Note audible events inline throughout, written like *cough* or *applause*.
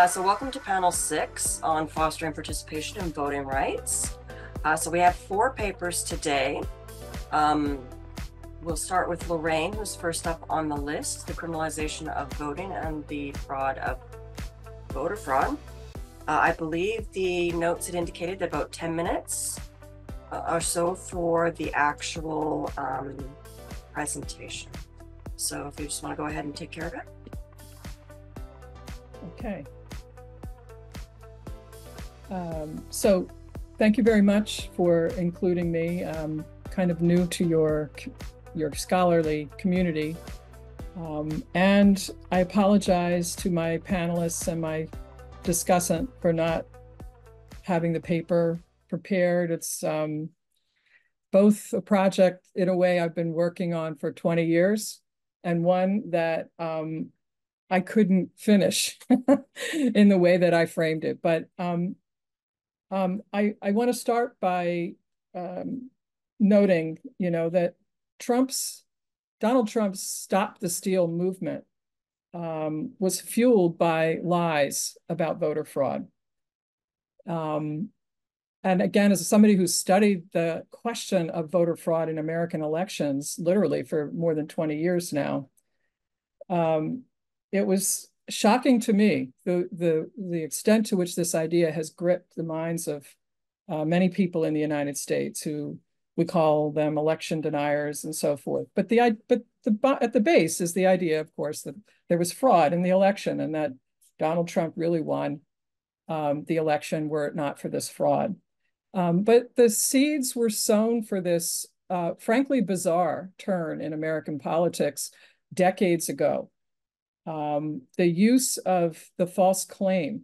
Uh, so welcome to panel six on fostering participation in voting rights. Uh, so we have four papers today. Um, we'll start with Lorraine, who's first up on the list, the criminalization of voting and the fraud of voter fraud. Uh, I believe the notes had indicated that about 10 minutes uh, or so for the actual um, presentation. So if you just want to go ahead and take care of it. Okay. Um, so thank you very much for including me. I'm kind of new to your your scholarly community. Um, and I apologize to my panelists and my discussant for not having the paper prepared. It's um, both a project in a way I've been working on for 20 years and one that um, I couldn't finish *laughs* in the way that I framed it. But um, um, I, I want to start by um, noting, you know, that Trump's, Donald Trump's Stop the Steal movement um, was fueled by lies about voter fraud. Um, and again, as somebody who studied the question of voter fraud in American elections, literally for more than 20 years now, um, it was shocking to me the the the extent to which this idea has gripped the minds of uh, many people in the United States who we call them election deniers and so forth. But the but the at the base is the idea, of course, that there was fraud in the election and that Donald Trump really won um, the election were it not for this fraud. Um, but the seeds were sown for this, uh, frankly, bizarre turn in American politics decades ago um, the use of the false claim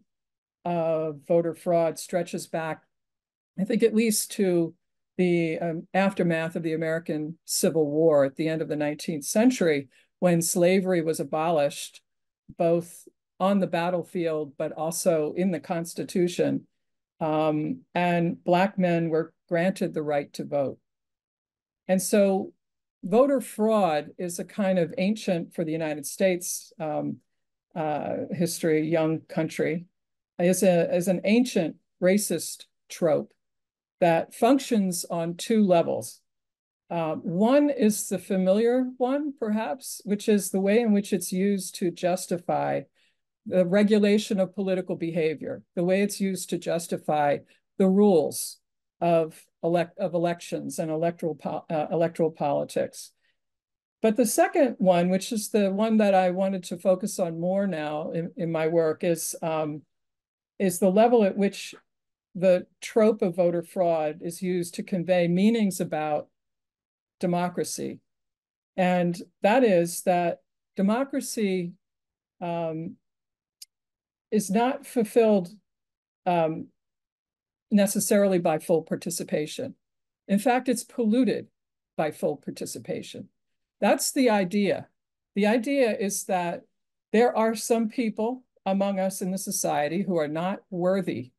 of voter fraud stretches back, I think, at least to the um, aftermath of the American Civil War at the end of the 19th century, when slavery was abolished, both on the battlefield, but also in the Constitution. Um, and Black men were granted the right to vote. And so voter fraud is a kind of ancient for the United States um, uh, history, young country, is a is an ancient racist trope that functions on two levels. Uh, one is the familiar one, perhaps, which is the way in which it's used to justify the regulation of political behavior, the way it's used to justify the rules of elect of elections and electoral po uh, electoral politics. But the second one, which is the one that I wanted to focus on more now in, in my work, is um, is the level at which the trope of voter fraud is used to convey meanings about democracy. And that is that democracy um, is not fulfilled um, necessarily by full participation. In fact, it's polluted by full participation. That's the idea. The idea is that there are some people among us in the society who are not worthy.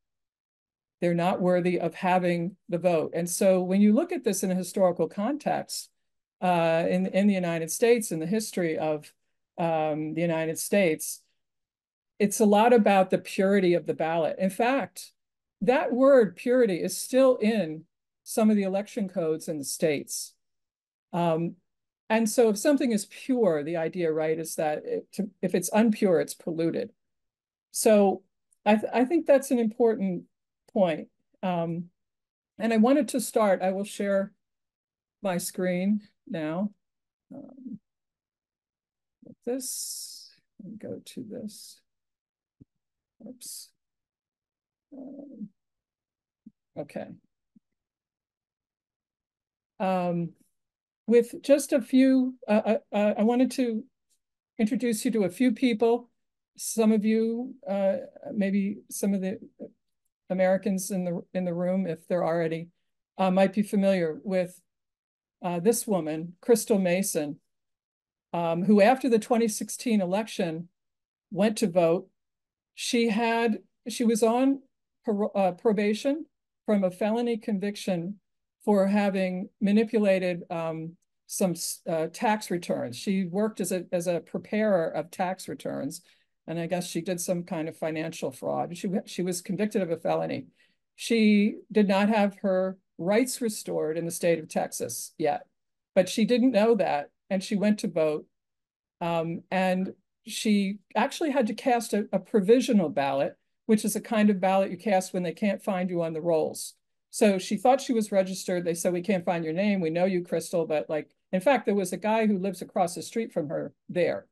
They're not worthy of having the vote. And so when you look at this in a historical context, uh, in, in the United States, in the history of um, the United States, it's a lot about the purity of the ballot. In fact, that word purity is still in some of the election codes in the states. Um, and so if something is pure, the idea, right, is that it, to, if it's unpure, it's polluted. So I, th I think that's an important point. Um, and I wanted to start, I will share my screen now. Um, this, and go to this. Oops. Um, okay. Um, with just a few, uh, uh, uh, I wanted to introduce you to a few people. Some of you, uh, maybe some of the Americans in the in the room, if they're already, uh, might be familiar with uh, this woman, Crystal Mason, um, who after the 2016 election went to vote. She had she was on uh, probation from a felony conviction for having manipulated um, some uh, tax returns. She worked as a, as a preparer of tax returns and I guess she did some kind of financial fraud. She, she was convicted of a felony. She did not have her rights restored in the state of Texas yet, but she didn't know that, and she went to vote. Um, and she actually had to cast a, a provisional ballot, which is a kind of ballot you cast when they can't find you on the rolls. So she thought she was registered. They said, we can't find your name. We know you, Crystal, but like, in fact, there was a guy who lives across the street from her there.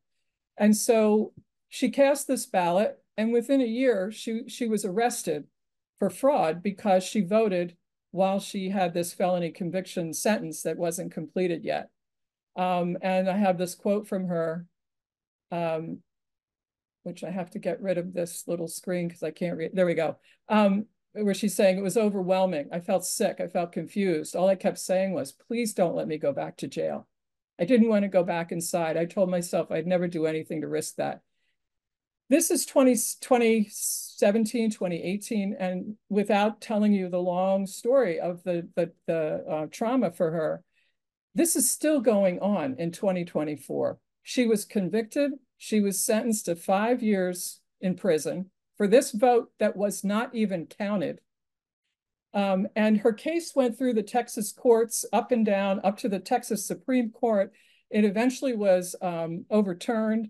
And so she cast this ballot and within a year, she, she was arrested for fraud because she voted while she had this felony conviction sentence that wasn't completed yet. Um, and I have this quote from her, um, which I have to get rid of this little screen because I can't read. There we go. Um, where she's saying it was overwhelming. I felt sick. I felt confused. All I kept saying was, please don't let me go back to jail. I didn't want to go back inside. I told myself I'd never do anything to risk that. This is 20, 2017, 2018, and without telling you the long story of the, the, the uh, trauma for her, this is still going on in 2024. She was convicted. She was sentenced to five years in prison for this vote that was not even counted. Um, and her case went through the Texas courts up and down, up to the Texas Supreme Court. It eventually was um, overturned,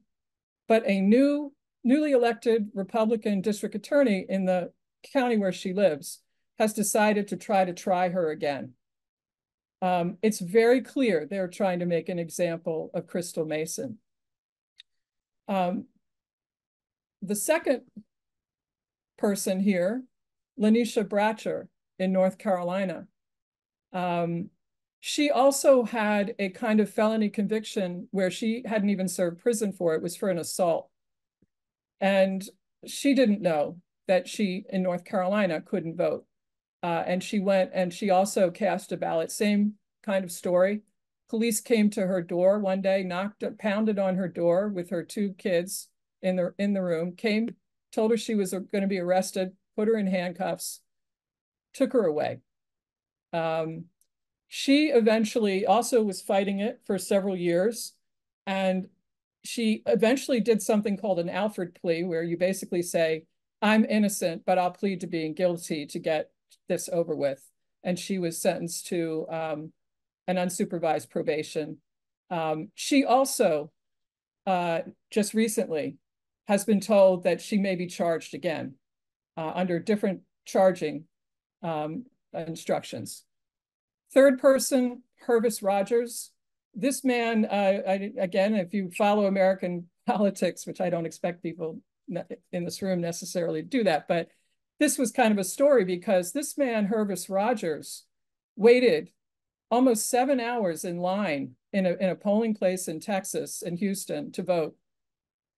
but a new, newly elected Republican district attorney in the county where she lives has decided to try to try her again. Um, it's very clear they're trying to make an example of Crystal Mason. Um, the second person here, Lanisha Bratcher in North Carolina. Um, she also had a kind of felony conviction where she hadn't even served prison for it, was for an assault. And she didn't know that she in North Carolina couldn't vote. Uh, and she went and she also cast a ballot, same kind of story. Police came to her door one day, knocked, pounded on her door with her two kids in the in the room, came told her she was going to be arrested, put her in handcuffs, took her away. Um, she eventually also was fighting it for several years. And she eventually did something called an Alford plea, where you basically say, I'm innocent, but I'll plead to being guilty to get this over with. And she was sentenced to um, an unsupervised probation. Um, she also uh, just recently has been told that she may be charged again uh, under different charging um, instructions. Third person, Hervis Rogers. This man, uh, I, again, if you follow American *laughs* politics, which I don't expect people in this room necessarily do that, but this was kind of a story because this man, Hervis Rogers, waited almost seven hours in line in a, in a polling place in Texas, in Houston, to vote.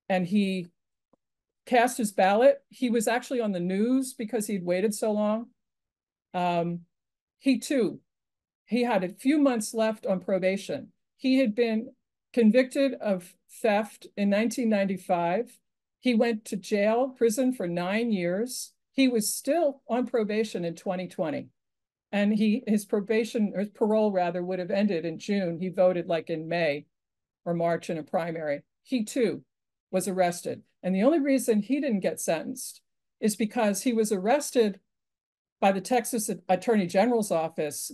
And he cast his ballot. He was actually on the news because he'd waited so long. Um, he too, he had a few months left on probation. He had been convicted of theft in 1995. He went to jail, prison for nine years. He was still on probation in 2020. And he his probation or his parole rather would have ended in June. He voted like in May or March in a primary. He too was arrested. And the only reason he didn't get sentenced is because he was arrested by the Texas Attorney General's office.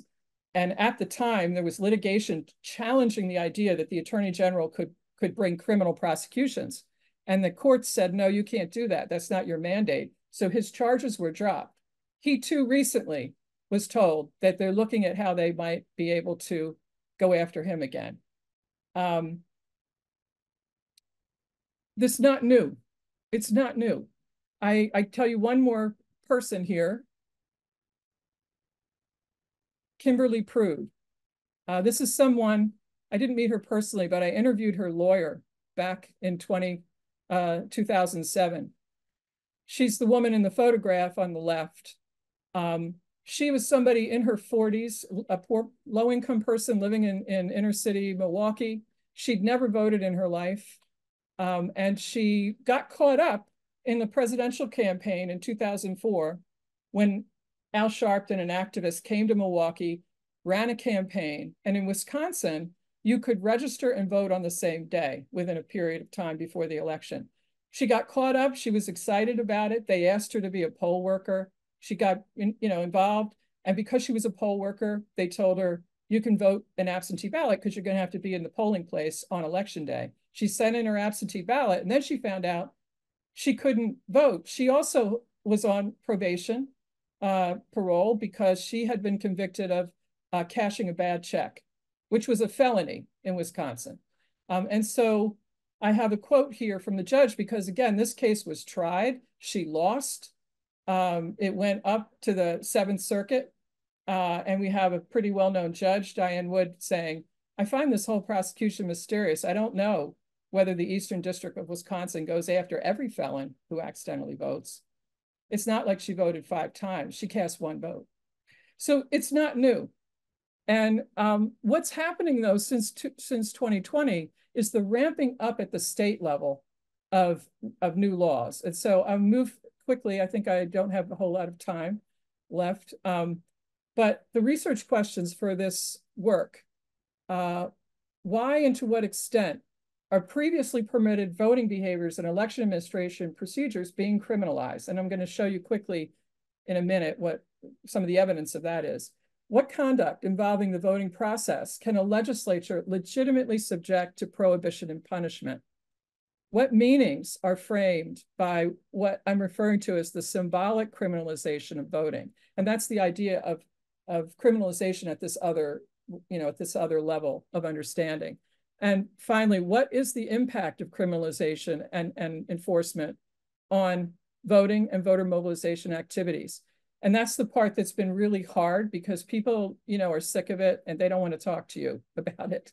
And at the time, there was litigation challenging the idea that the Attorney General could, could bring criminal prosecutions. And the court said, no, you can't do that. That's not your mandate. So his charges were dropped. He too recently was told that they're looking at how they might be able to go after him again. Um, this not new. It's not new. I, I tell you one more person here. Kimberly Prude. Uh, this is someone, I didn't meet her personally, but I interviewed her lawyer back in 20, uh, 2007. She's the woman in the photograph on the left. Um, she was somebody in her 40s, a poor low-income person living in, in inner city Milwaukee. She'd never voted in her life. Um, and she got caught up in the presidential campaign in 2004 when Al Sharpton, an activist, came to Milwaukee, ran a campaign. And in Wisconsin, you could register and vote on the same day within a period of time before the election. She got caught up. She was excited about it. They asked her to be a poll worker. She got, in, you know, involved. And because she was a poll worker, they told her, you can vote an absentee ballot because you're going to have to be in the polling place on election day. She sent in her absentee ballot and then she found out she couldn't vote. She also was on probation, uh, parole, because she had been convicted of uh, cashing a bad check, which was a felony in Wisconsin. Um, and so I have a quote here from the judge because, again, this case was tried. She lost. Um, it went up to the Seventh Circuit. Uh, and we have a pretty well known judge, Diane Wood, saying, I find this whole prosecution mysterious. I don't know whether the Eastern District of Wisconsin goes after every felon who accidentally votes. It's not like she voted five times, she cast one vote. So it's not new. And um, what's happening though since since 2020 is the ramping up at the state level of of new laws. And so I'll move quickly. I think I don't have a whole lot of time left. Um, but the research questions for this work, uh, why and to what extent are previously permitted voting behaviors and election administration procedures being criminalized? And I'm going to show you quickly in a minute what some of the evidence of that is. What conduct involving the voting process can a legislature legitimately subject to prohibition and punishment? What meanings are framed by what I'm referring to as the symbolic criminalization of voting? And that's the idea of of criminalization at this other, you know, at this other level of understanding. And finally, what is the impact of criminalization and, and enforcement on voting and voter mobilization activities? And that's the part that's been really hard because people, you know, are sick of it and they don't want to talk to you *laughs* about it.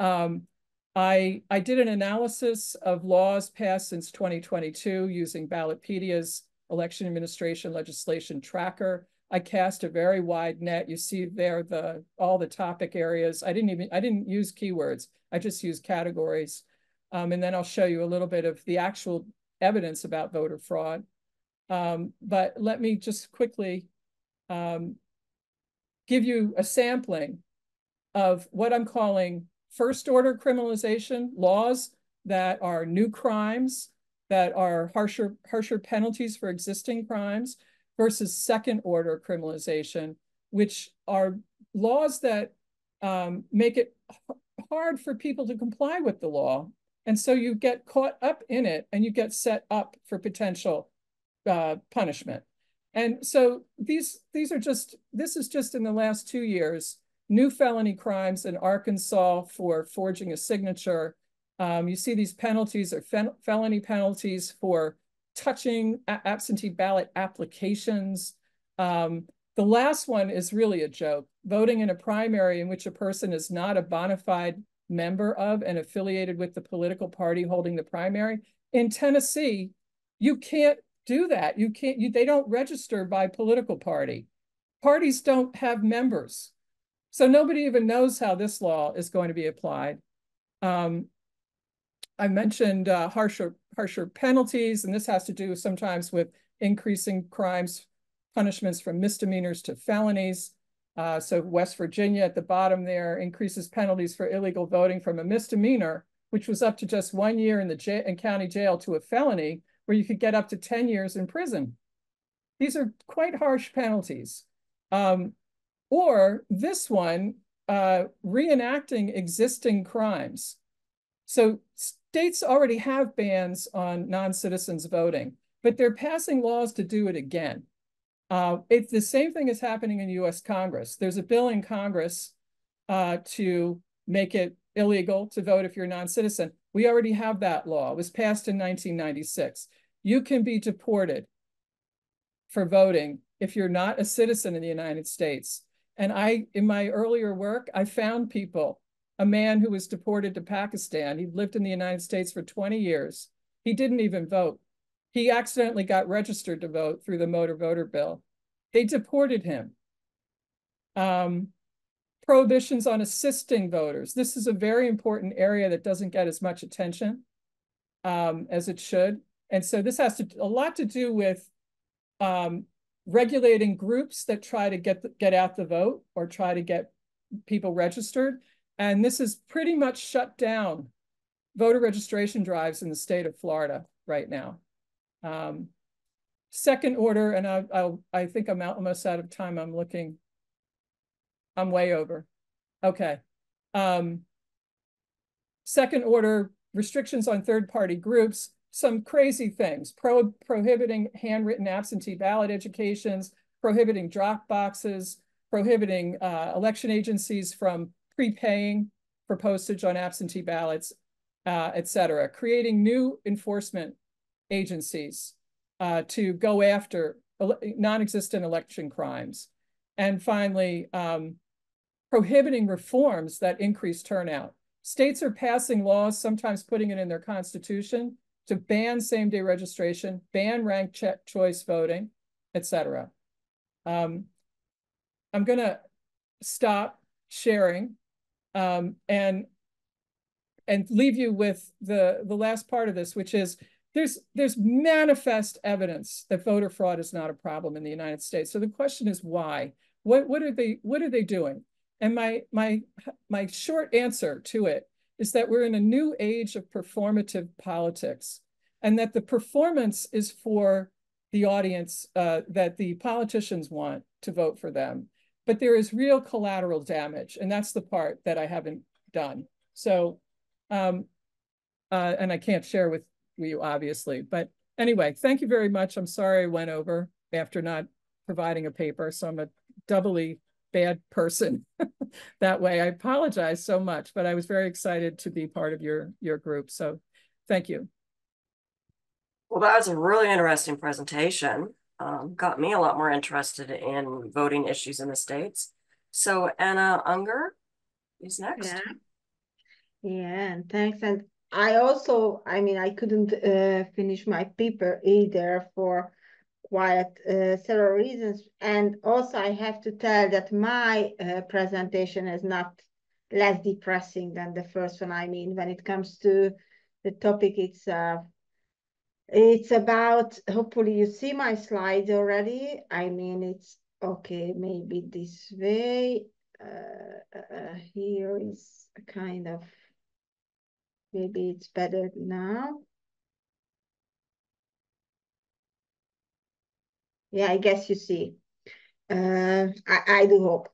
Um, I, I did an analysis of laws passed since 2022 using Ballotpedia's election administration legislation tracker I cast a very wide net. You see there the all the topic areas. I didn't even I didn't use keywords. I just used categories. Um, and then I'll show you a little bit of the actual evidence about voter fraud. Um, but let me just quickly um, give you a sampling of what I'm calling first order criminalization laws that are new crimes, that are harsher, harsher penalties for existing crimes, versus second order criminalization, which are laws that um, make it hard for people to comply with the law. And so you get caught up in it and you get set up for potential uh, punishment. And so these these are just this is just in the last two years new felony crimes in Arkansas for forging a signature. Um, you see these penalties are felony penalties for touching absentee ballot applications. Um, the last one is really a joke. Voting in a primary in which a person is not a bona fide member of and affiliated with the political party holding the primary. In Tennessee, you can't do that. You can't, you, they don't register by political party. Parties don't have members. So nobody even knows how this law is going to be applied. Um, I mentioned uh, harsher harsher penalties, and this has to do sometimes with increasing crimes, punishments from misdemeanors to felonies. Uh, so West Virginia at the bottom there increases penalties for illegal voting from a misdemeanor, which was up to just one year in the jail, in county jail to a felony, where you could get up to 10 years in prison. These are quite harsh penalties. Um, or this one, uh, reenacting existing crimes. So states already have bans on non-citizens voting, but they're passing laws to do it again. Uh, it's the same thing is happening in US Congress. There's a bill in Congress uh, to make it illegal to vote if you're a non-citizen. We already have that law. It was passed in 1996. You can be deported for voting if you're not a citizen in the United States. And I, in my earlier work, I found people a man who was deported to Pakistan. He lived in the United States for 20 years. He didn't even vote. He accidentally got registered to vote through the motor voter bill. They deported him. Um, prohibitions on assisting voters. This is a very important area that doesn't get as much attention um, as it should. And so this has to, a lot to do with um, regulating groups that try to get, get out the vote or try to get people registered. And this has pretty much shut down voter registration drives in the state of Florida. right now. Um, second order, and I, I, I think I'm almost out of time. I'm looking. I'm way over. Okay. Um, second order restrictions on third party groups, some crazy things, pro prohibiting handwritten absentee ballot educations, prohibiting drop boxes, prohibiting uh, election agencies from prepaying for postage on absentee ballots, uh, et cetera, creating new enforcement agencies uh, to go after non-existent election crimes. And finally, um, prohibiting reforms that increase turnout. States are passing laws, sometimes putting it in their constitution, to ban same-day registration, ban ranked choice voting, et cetera. Um, I'm going to stop sharing um, and and leave you with the the last part of this, which is there's there's manifest evidence that voter fraud is not a problem in the United States. So the question is why? What what are they what are they doing? And my my my short answer to it is that we're in a new age of performative politics, and that the performance is for the audience uh, that the politicians want to vote for them. But there is real collateral damage, and that's the part that I haven't done. So, um, uh, and I can't share with you, obviously. But anyway, thank you very much. I'm sorry I went over after not providing a paper, so I'm a doubly bad person *laughs* that way. I apologize so much, but I was very excited to be part of your, your group. So thank you. Well, that was a really interesting presentation. Um, got me a lot more interested in voting issues in the States. So Anna Unger is next. Yeah. Yeah, and thanks. And I also, I mean, I couldn't uh, finish my paper either for quite uh, several reasons. And also I have to tell that my uh, presentation is not less depressing than the first one. I mean, when it comes to the topic itself, it's about, hopefully you see my slides already. I mean, it's okay, maybe this way. Uh, uh here is a kind of, maybe it's better now. Yeah, I guess you see. Uh, I, I do hope.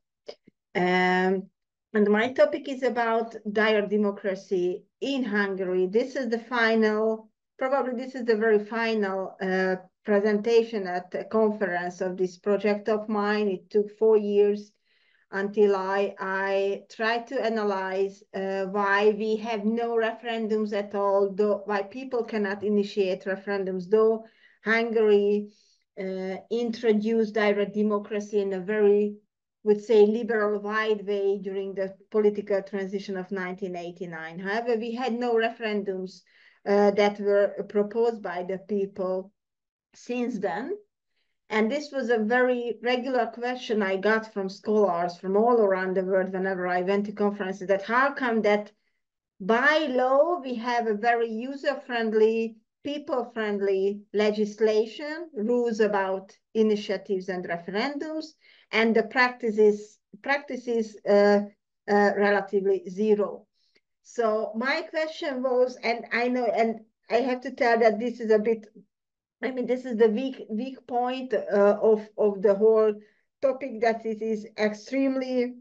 Um, and my topic is about dire democracy in Hungary. This is the final, probably this is the very final uh, presentation at the conference of this project of mine. It took four years until I, I tried to analyze uh, why we have no referendums at all, though, why people cannot initiate referendums, though Hungary uh, introduced direct democracy in a very, would say, liberal, wide way during the political transition of 1989. However, we had no referendums uh, that were proposed by the people since then. And this was a very regular question I got from scholars from all around the world whenever I went to conferences that how come that by law we have a very user-friendly people-friendly legislation, rules about initiatives and referendums, and the practices practices uh, uh, relatively zero. So my question was, and I know, and I have to tell that this is a bit, I mean, this is the weak weak point uh, of of the whole topic that it is extremely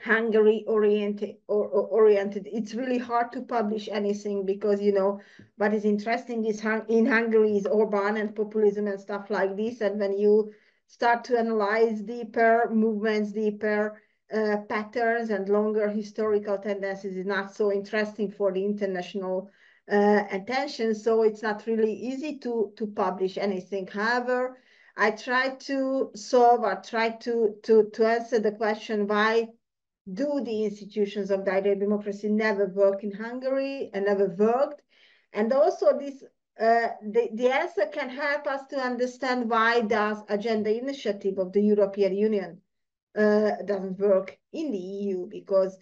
Hungary oriented or, or, oriented. It's really hard to publish anything because you know what is interesting is hung, in Hungary is Orban and populism and stuff like this. And when you start to analyze deeper movements, deeper uh, patterns and longer historical tendencies, is not so interesting for the international uh, attention. So it's not really easy to to publish anything. However, I try to solve or try to to to answer the question why do the institutions of direct democracy never work in Hungary and never worked. And also this, uh, the, the answer can help us to understand why does agenda initiative of the European Union uh, doesn't work in the EU because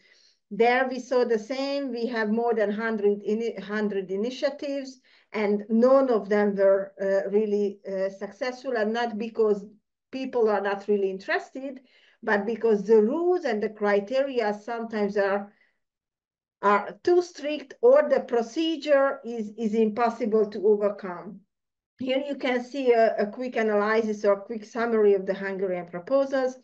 there we saw the same. We have more than 100, in, 100 initiatives and none of them were uh, really uh, successful and not because people are not really interested, but because the rules and the criteria sometimes are are too strict or the procedure is, is impossible to overcome. Here you can see a, a quick analysis or quick summary of the Hungarian proposals.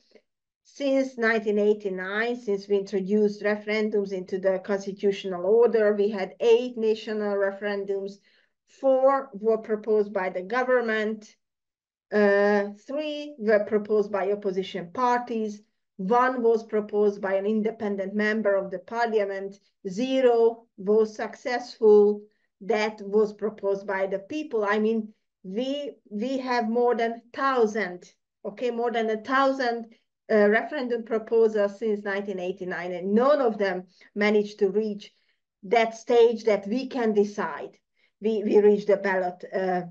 Since 1989, since we introduced referendums into the constitutional order, we had eight national referendums. Four were proposed by the government. Uh, three were proposed by opposition parties. One was proposed by an independent member of the parliament. Zero was successful. That was proposed by the people. I mean, we we have more than thousand, okay, more than a thousand uh, referendum proposals since 1989, and none of them managed to reach that stage that we can decide. We we reached the ballot uh,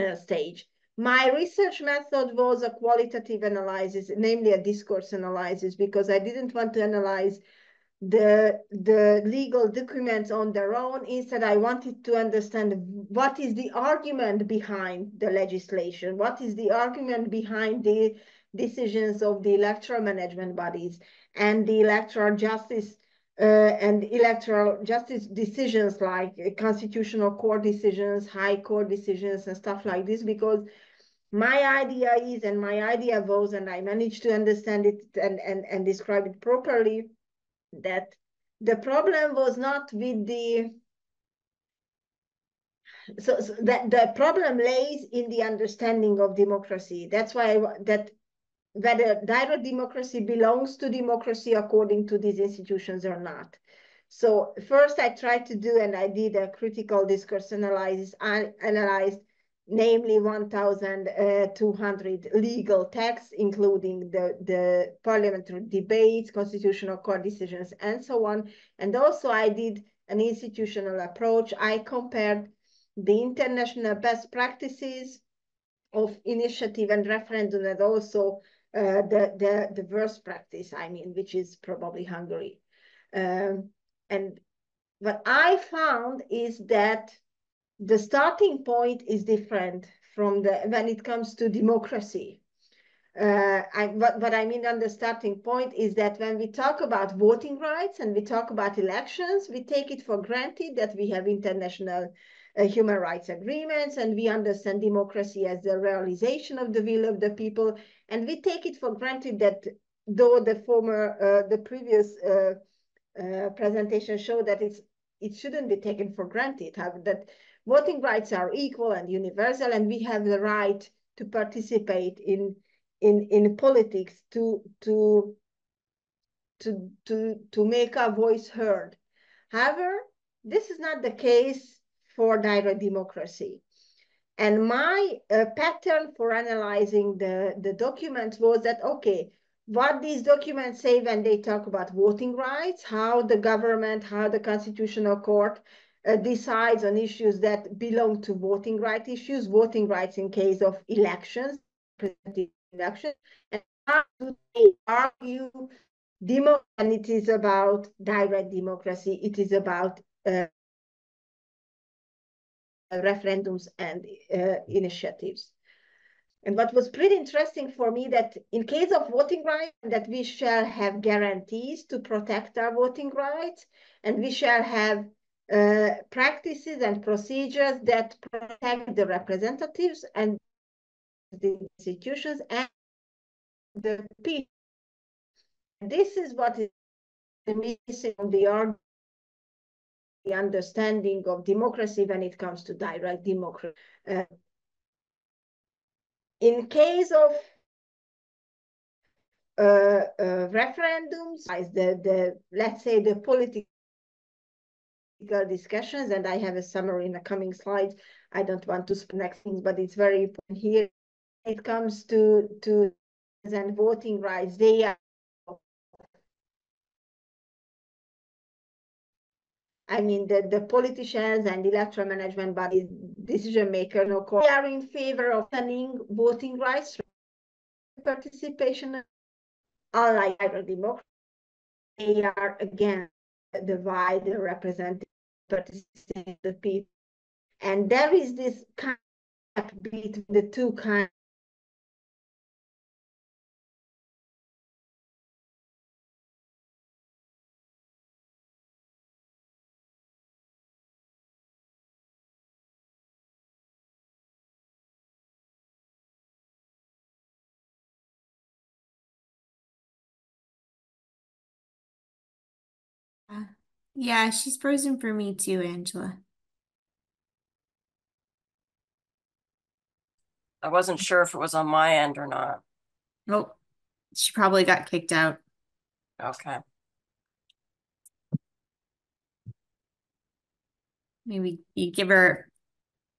uh, stage. My research method was a qualitative analysis, namely a discourse analysis, because I didn't want to analyze the, the legal documents on their own. Instead, I wanted to understand what is the argument behind the legislation, what is the argument behind the decisions of the electoral management bodies and the electoral justice uh, and electoral justice decisions like constitutional court decisions, high court decisions, and stuff like this, because my idea is, and my idea was, and I managed to understand it and, and, and describe it properly, that the problem was not with the so, so that the problem lays in the understanding of democracy. That's why I, that whether direct democracy belongs to democracy according to these institutions or not. So first I tried to do, and I did a critical discourse analysis, I analyzed namely 1,200 legal texts, including the, the parliamentary debates, constitutional court decisions, and so on. And also I did an institutional approach. I compared the international best practices of initiative and referendum and also uh, the, the, the worst practice, I mean, which is probably Hungary. Um, and what I found is that the starting point is different from the when it comes to democracy. Uh, I, what, what I mean on the starting point is that when we talk about voting rights and we talk about elections, we take it for granted that we have international uh, human rights agreements and we understand democracy as the realization of the will of the people and we take it for granted that though the former, uh, the previous uh, uh, presentation showed that it's it shouldn't be taken for granted, that voting rights are equal and universal, and we have the right to participate in in in politics to to to to to make our voice heard. However, this is not the case for direct democracy. And my uh, pattern for analyzing the, the documents was that, okay, what these documents say when they talk about voting rights, how the government, how the constitutional court uh, decides on issues that belong to voting right issues, voting rights in case of elections, elections, and how do they argue demo and it is about direct democracy, it is about uh, referendums and uh, initiatives. And what was pretty interesting for me that in case of voting rights, that we shall have guarantees to protect our voting rights, and we shall have uh, practices and procedures that protect the representatives and the institutions and the people. This is what is missing on the the understanding of democracy when it comes to direct democracy. Uh, in case of uh, uh, referendums, the, the let's say the political discussions, and I have a summary in the coming slides. I don't want to next things, but it's very important here. It comes to to and voting rights. They are I mean, the, the politicians and electoral management bodies, decision makers, no they are in favor of turning voting rights, participation, unlike democracy, they are against the wide represented participation of the people. And there is this kind of between the two kinds Yeah, she's frozen for me too, Angela. I wasn't sure if it was on my end or not. Oh, she probably got kicked out. Okay. Maybe you give her.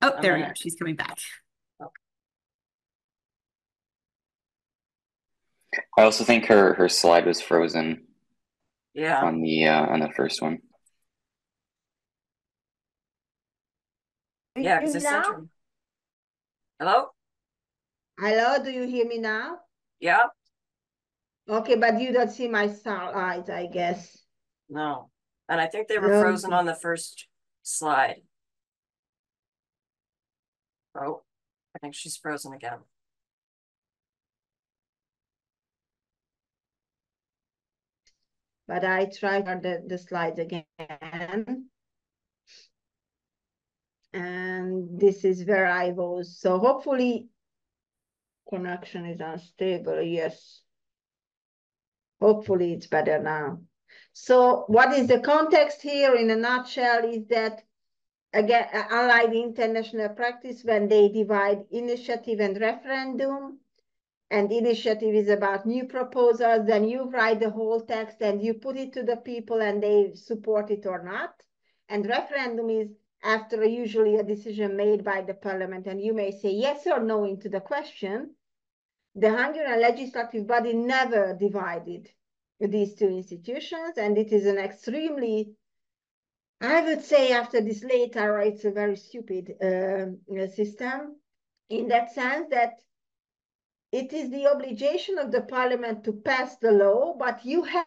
Oh, there we go. She's coming back. I also think her her slide was frozen Yeah. on the uh, on the first one. Yeah, because I now? Hello? Hello, do you hear me now? Yeah? Okay, but you don't see my slides, I guess. No. And I think they were No. frozen on the first slide. Oh, I think she's frozen again. But I tried the, the slides again. And this is where I was. So hopefully connection is unstable. Yes. Hopefully it's better now. So what is the context here in a nutshell is that again, uh, unlike the international practice when they divide initiative and referendum, and initiative is about new proposals, then you write the whole text and you put it to the people and they support it or not. And referendum is after usually a decision made by the parliament and you may say yes or no into the question. The Hungarian legislative body never divided these two institutions and it is an extremely I would say after this late era, it's a very stupid uh, system in that sense that it is the obligation of the parliament to pass the law, but you have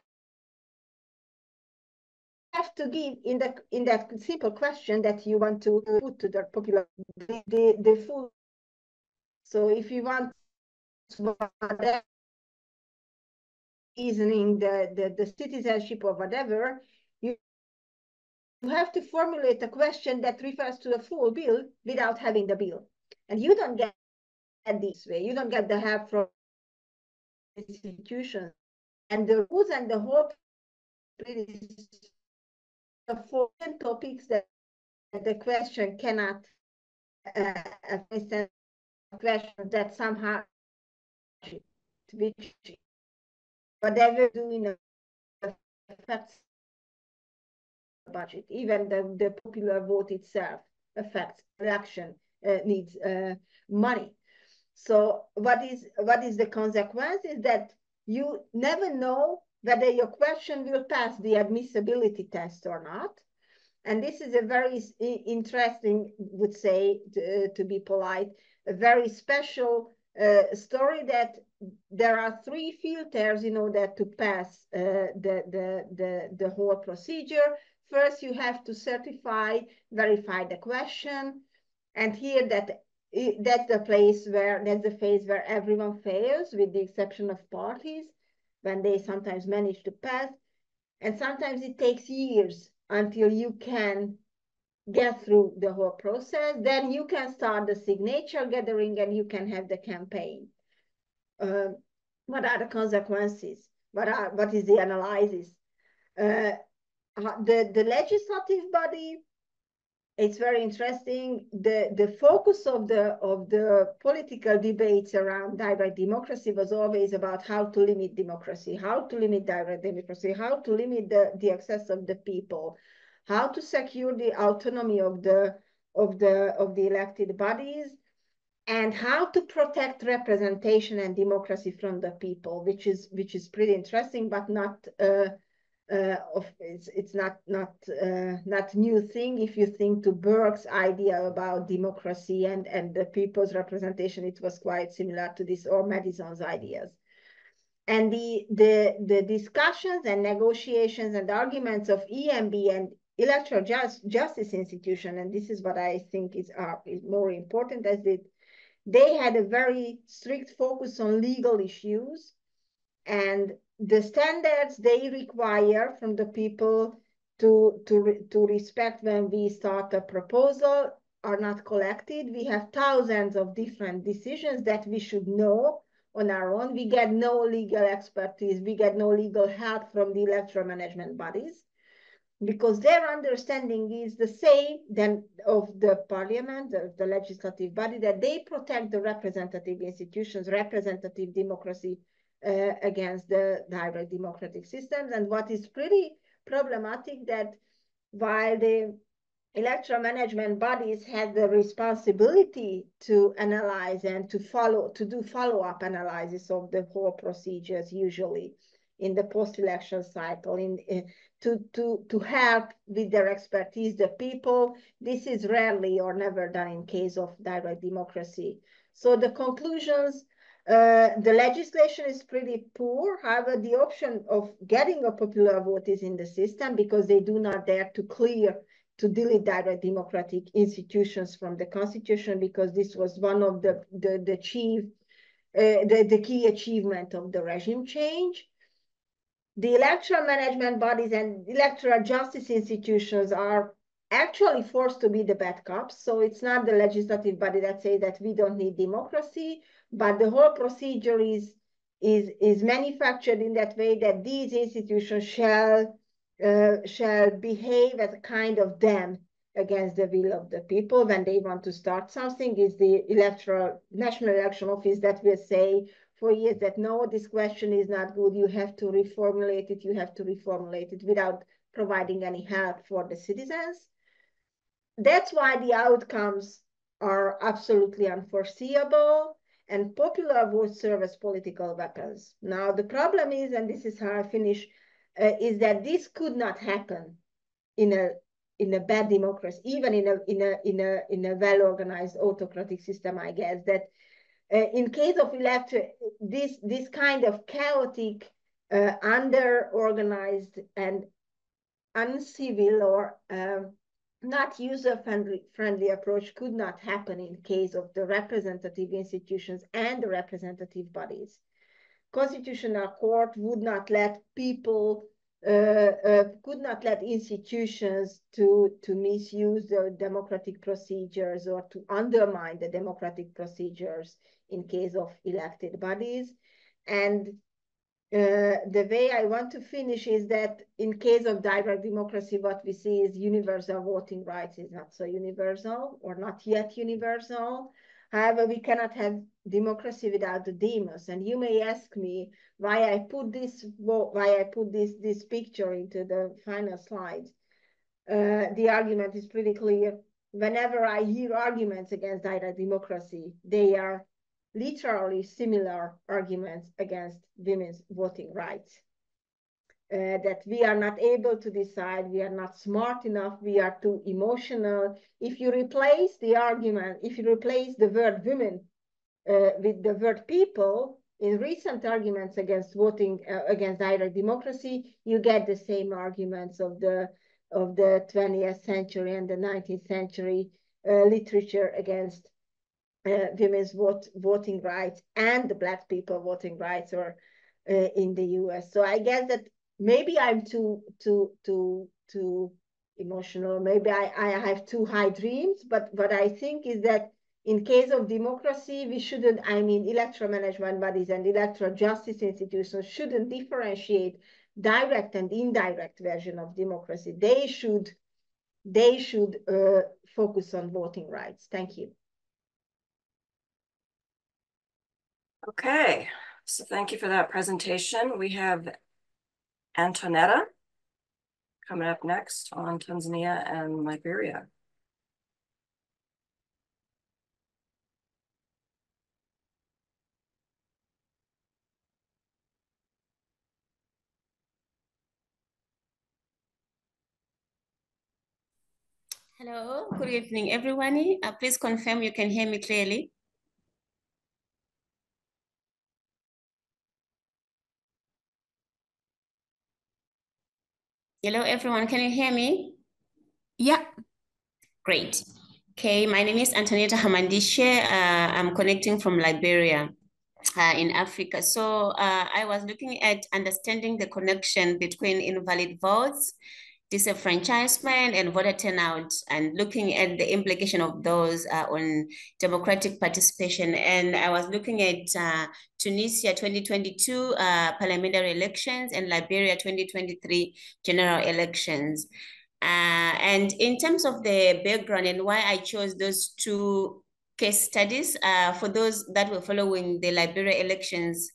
have to give in the in that simple question that you want to put to the popular the, the, the full so if you want reasoning the, the the citizenship or whatever you you have to formulate a question that refers to the full bill without having the bill and you don't get this way. You don't get the help from institutions. And the rules and the is the four topics that the question cannot, uh, for instance, question that somehow which whatever doing affects the budget. Even the, the popular vote itself affects election uh, needs uh, money. So what is what is the consequence is that you never know whether your question will pass the admissibility test or not. And this is a very interesting, would say, to, to be polite, a very special uh, story that there are three filters in order to pass uh, the, the, the, the whole procedure. First, you have to certify, verify the question. And here that that's the place where that's the phase where everyone fails with the exception of parties when they sometimes manage to pass and sometimes it takes years until you can get through the whole process. Then you can start the signature gathering and you can have the campaign. Uh, what are the consequences? What are what is the analysis? Uh, the the legislative body it's very interesting. The the focus of the of the political debates around direct democracy was always about how to limit democracy, how to limit direct democracy, how to limit the, the access of the people, how to secure the autonomy of the of the of the elected bodies, and how to protect representation and democracy from the people, which is which is pretty interesting, but not uh, uh, of it's it's not not uh, not new thing. If you think to Burke's idea about democracy and and the people's representation it was quite similar to this or Madison's ideas. And the the the discussions and negotiations and arguments of EMB and electoral just, justice institution and this is what I think is uh, is more important as it they had a very strict focus on legal issues. And the standards they require from the people to, to, to respect when we start a proposal are not collected. We have thousands of different decisions that we should know on our own. We get no legal expertise. We get no legal help from the electoral management bodies. because their understanding is the same than of the parliament, of the legislative body, that they protect the representative institutions, representative democracy uh, against the direct democratic systems. And what is pretty problematic that while the electoral management bodies have the responsibility to analyze and to follow, to do follow-up analysis of the whole procedures usually in the post-election cycle, in, in to, to, to help with their expertise the people. This is rarely or never done in case of direct democracy. So the conclusions, uh, the legislation is pretty poor. However, the option of getting a popular vote is in the system because they do not dare to clear, to delete direct democratic institutions from the constitution because this was one of the, the, the chief, uh, the, the key achievement of the regime change the electoral management bodies and electoral justice institutions are actually forced to be the bad cops. So it's not the legislative body that say that we don't need democracy, but the whole procedure is is is manufactured in that way that these institutions shall uh, shall behave as a kind of dam against the will of the people when they want to start something. Is the electoral national election office that will say for years that no, this question is not good, you have to reformulate it, you have to reformulate it without providing any help for the citizens. That's why the outcomes are absolutely unforeseeable and popular votes serve as political weapons. Now, the problem is, and this is how I finish, uh, is that this could not happen in a in a bad democracy, even in a in a in a in a well-organized autocratic system, I guess that uh, in case of electric, this, this kind of chaotic, uh, under-organized and uncivil or um, not user-friendly friendly approach could not happen in case of the representative institutions and the representative bodies. Constitutional court would not let people, uh, uh, could not let institutions to, to misuse the democratic procedures or to undermine the democratic procedures in case of elected bodies. And uh, the way I want to finish is that in case of direct democracy, what we see is universal voting rights is not so universal or not yet universal. However, we cannot have democracy without the demos. And you may ask me why I put this why I put this this picture into the final slide. Uh, the argument is pretty clear. Whenever I hear arguments against direct democracy, they are literally similar arguments against women's voting rights. Uh, that we are not able to decide, we are not smart enough, we are too emotional. If you replace the argument, if you replace the word women uh, with the word people, in recent arguments against voting uh, against direct democracy, you get the same arguments of the of the 20th century and the 19th century uh, literature against uh, women's vote, voting rights and the black people voting rights or uh, in the US. So I guess that maybe I'm too too too too emotional. Maybe I, I have too high dreams, but what I think is that in case of democracy, we shouldn't, I mean, electoral management bodies and electoral justice institutions shouldn't differentiate direct and indirect version of democracy. They should, they should uh, focus on voting rights. Thank you. Okay, so thank you for that presentation. We have Antonetta coming up next on Tanzania and Liberia. Hello, good evening, everyone. Uh, please confirm you can hear me clearly. Hello, everyone. Can you hear me? Yeah. Great. Okay, my name is Antonetta Hamandishe. Uh, I'm connecting from Liberia uh, in Africa. So uh, I was looking at understanding the connection between invalid votes disenfranchisement and voter turnout and looking at the implication of those uh, on democratic participation. And I was looking at uh, Tunisia 2022 uh, parliamentary elections and Liberia 2023 general elections. Uh, and in terms of the background and why I chose those two case studies, uh, for those that were following the Liberia elections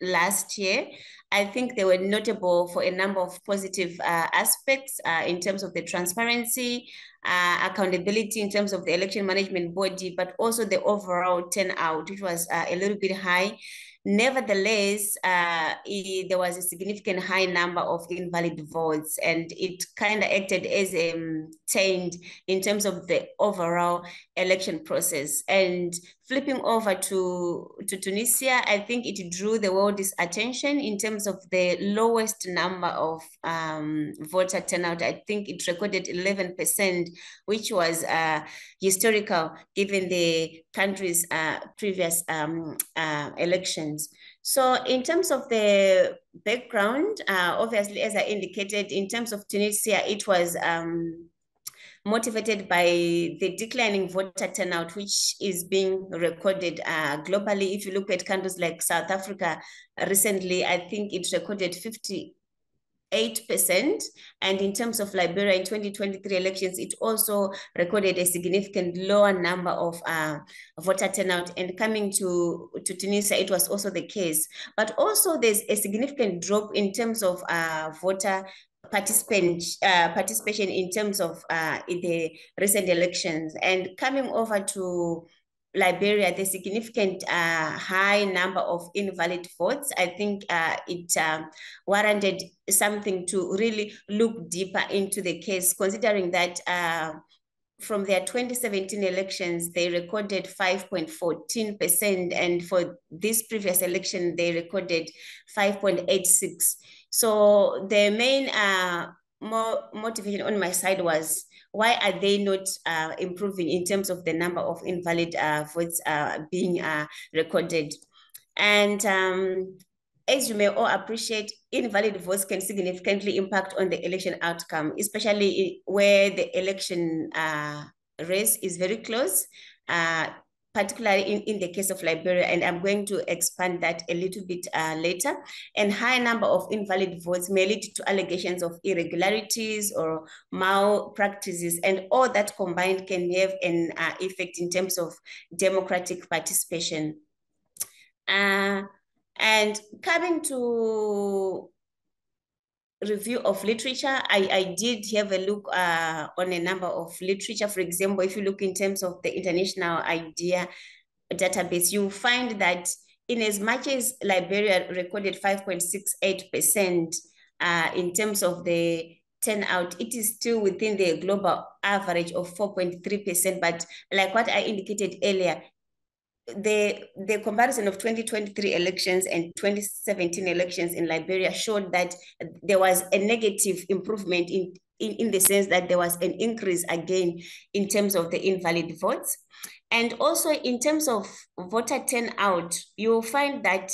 last year, I think they were notable for a number of positive uh, aspects uh, in terms of the transparency, uh, accountability in terms of the election management body, but also the overall turnout, which was uh, a little bit high. Nevertheless, uh, it, there was a significant high number of invalid votes, and it kind of acted as a um, taint in terms of the overall election process. And flipping over to, to Tunisia, I think it drew the world's attention in terms of the lowest number of um, voter turnout. I think it recorded 11%, which was uh, historical given the country's uh, previous um, uh, elections. So in terms of the background, uh, obviously, as I indicated, in terms of Tunisia, it was um, motivated by the declining voter turnout, which is being recorded uh, globally. If you look at countries like South Africa, recently, I think it recorded 50, 8%. And in terms of Liberia in 2023 elections, it also recorded a significant lower number of uh, voter turnout. And coming to, to Tunisia, it was also the case. But also there's a significant drop in terms of uh, voter participant uh, participation in terms of uh, in the recent elections and coming over to Liberia, the significant uh, high number of invalid votes, I think uh, it uh, warranted something to really look deeper into the case, considering that uh, from their 2017 elections, they recorded 5.14%, and for this previous election, they recorded 5.86. So the main uh, more motivation on my side was why are they not uh, improving in terms of the number of invalid uh, votes uh, being uh, recorded? And um, as you may all appreciate, invalid votes can significantly impact on the election outcome, especially where the election uh, race is very close. Particularly in, in the case of Liberia, and I'm going to expand that a little bit uh, later. And high number of invalid votes may lead to allegations of irregularities or malpractices, and all that combined can have an uh, effect in terms of democratic participation. Uh, and coming to review of literature, I, I did have a look uh, on a number of literature. For example, if you look in terms of the International IDEA database, you find that in as much as Liberia recorded 5.68% uh, in terms of the turnout, it is still within the global average of 4.3%. But like what I indicated earlier, the the comparison of 2023 elections and 2017 elections in Liberia showed that there was a negative improvement in, in, in the sense that there was an increase again in terms of the invalid votes. And also in terms of voter turnout, you'll find that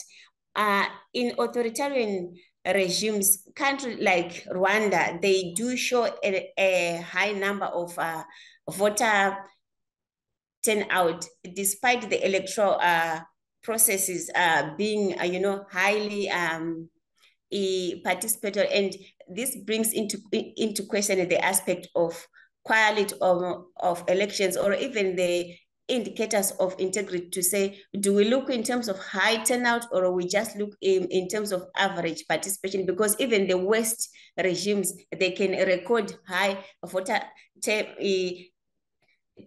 uh, in authoritarian regimes, countries like Rwanda, they do show a, a high number of uh, voter turn out despite the electoral uh, processes uh, being, uh, you know, highly um, participatory. And this brings into, into question the aspect of quality of, of elections or even the indicators of integrity to say, do we look in terms of high turnout or we just look in, in terms of average participation? Because even the West regimes, they can record high voter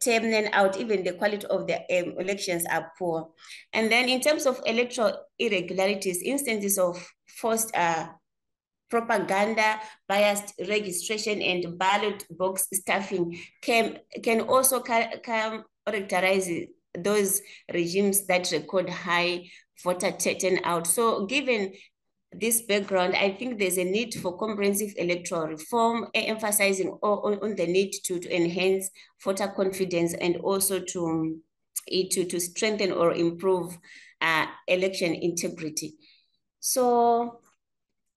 turning out, even the quality of the um, elections are poor. And then in terms of electoral irregularities, instances of forced uh, propaganda, biased registration, and ballot box stuffing can, can also characterize those regimes that record high voter turnout. So given this background, I think there's a need for comprehensive electoral reform, emphasizing on, on the need to, to enhance voter confidence and also to, eh, to, to strengthen or improve uh, election integrity. So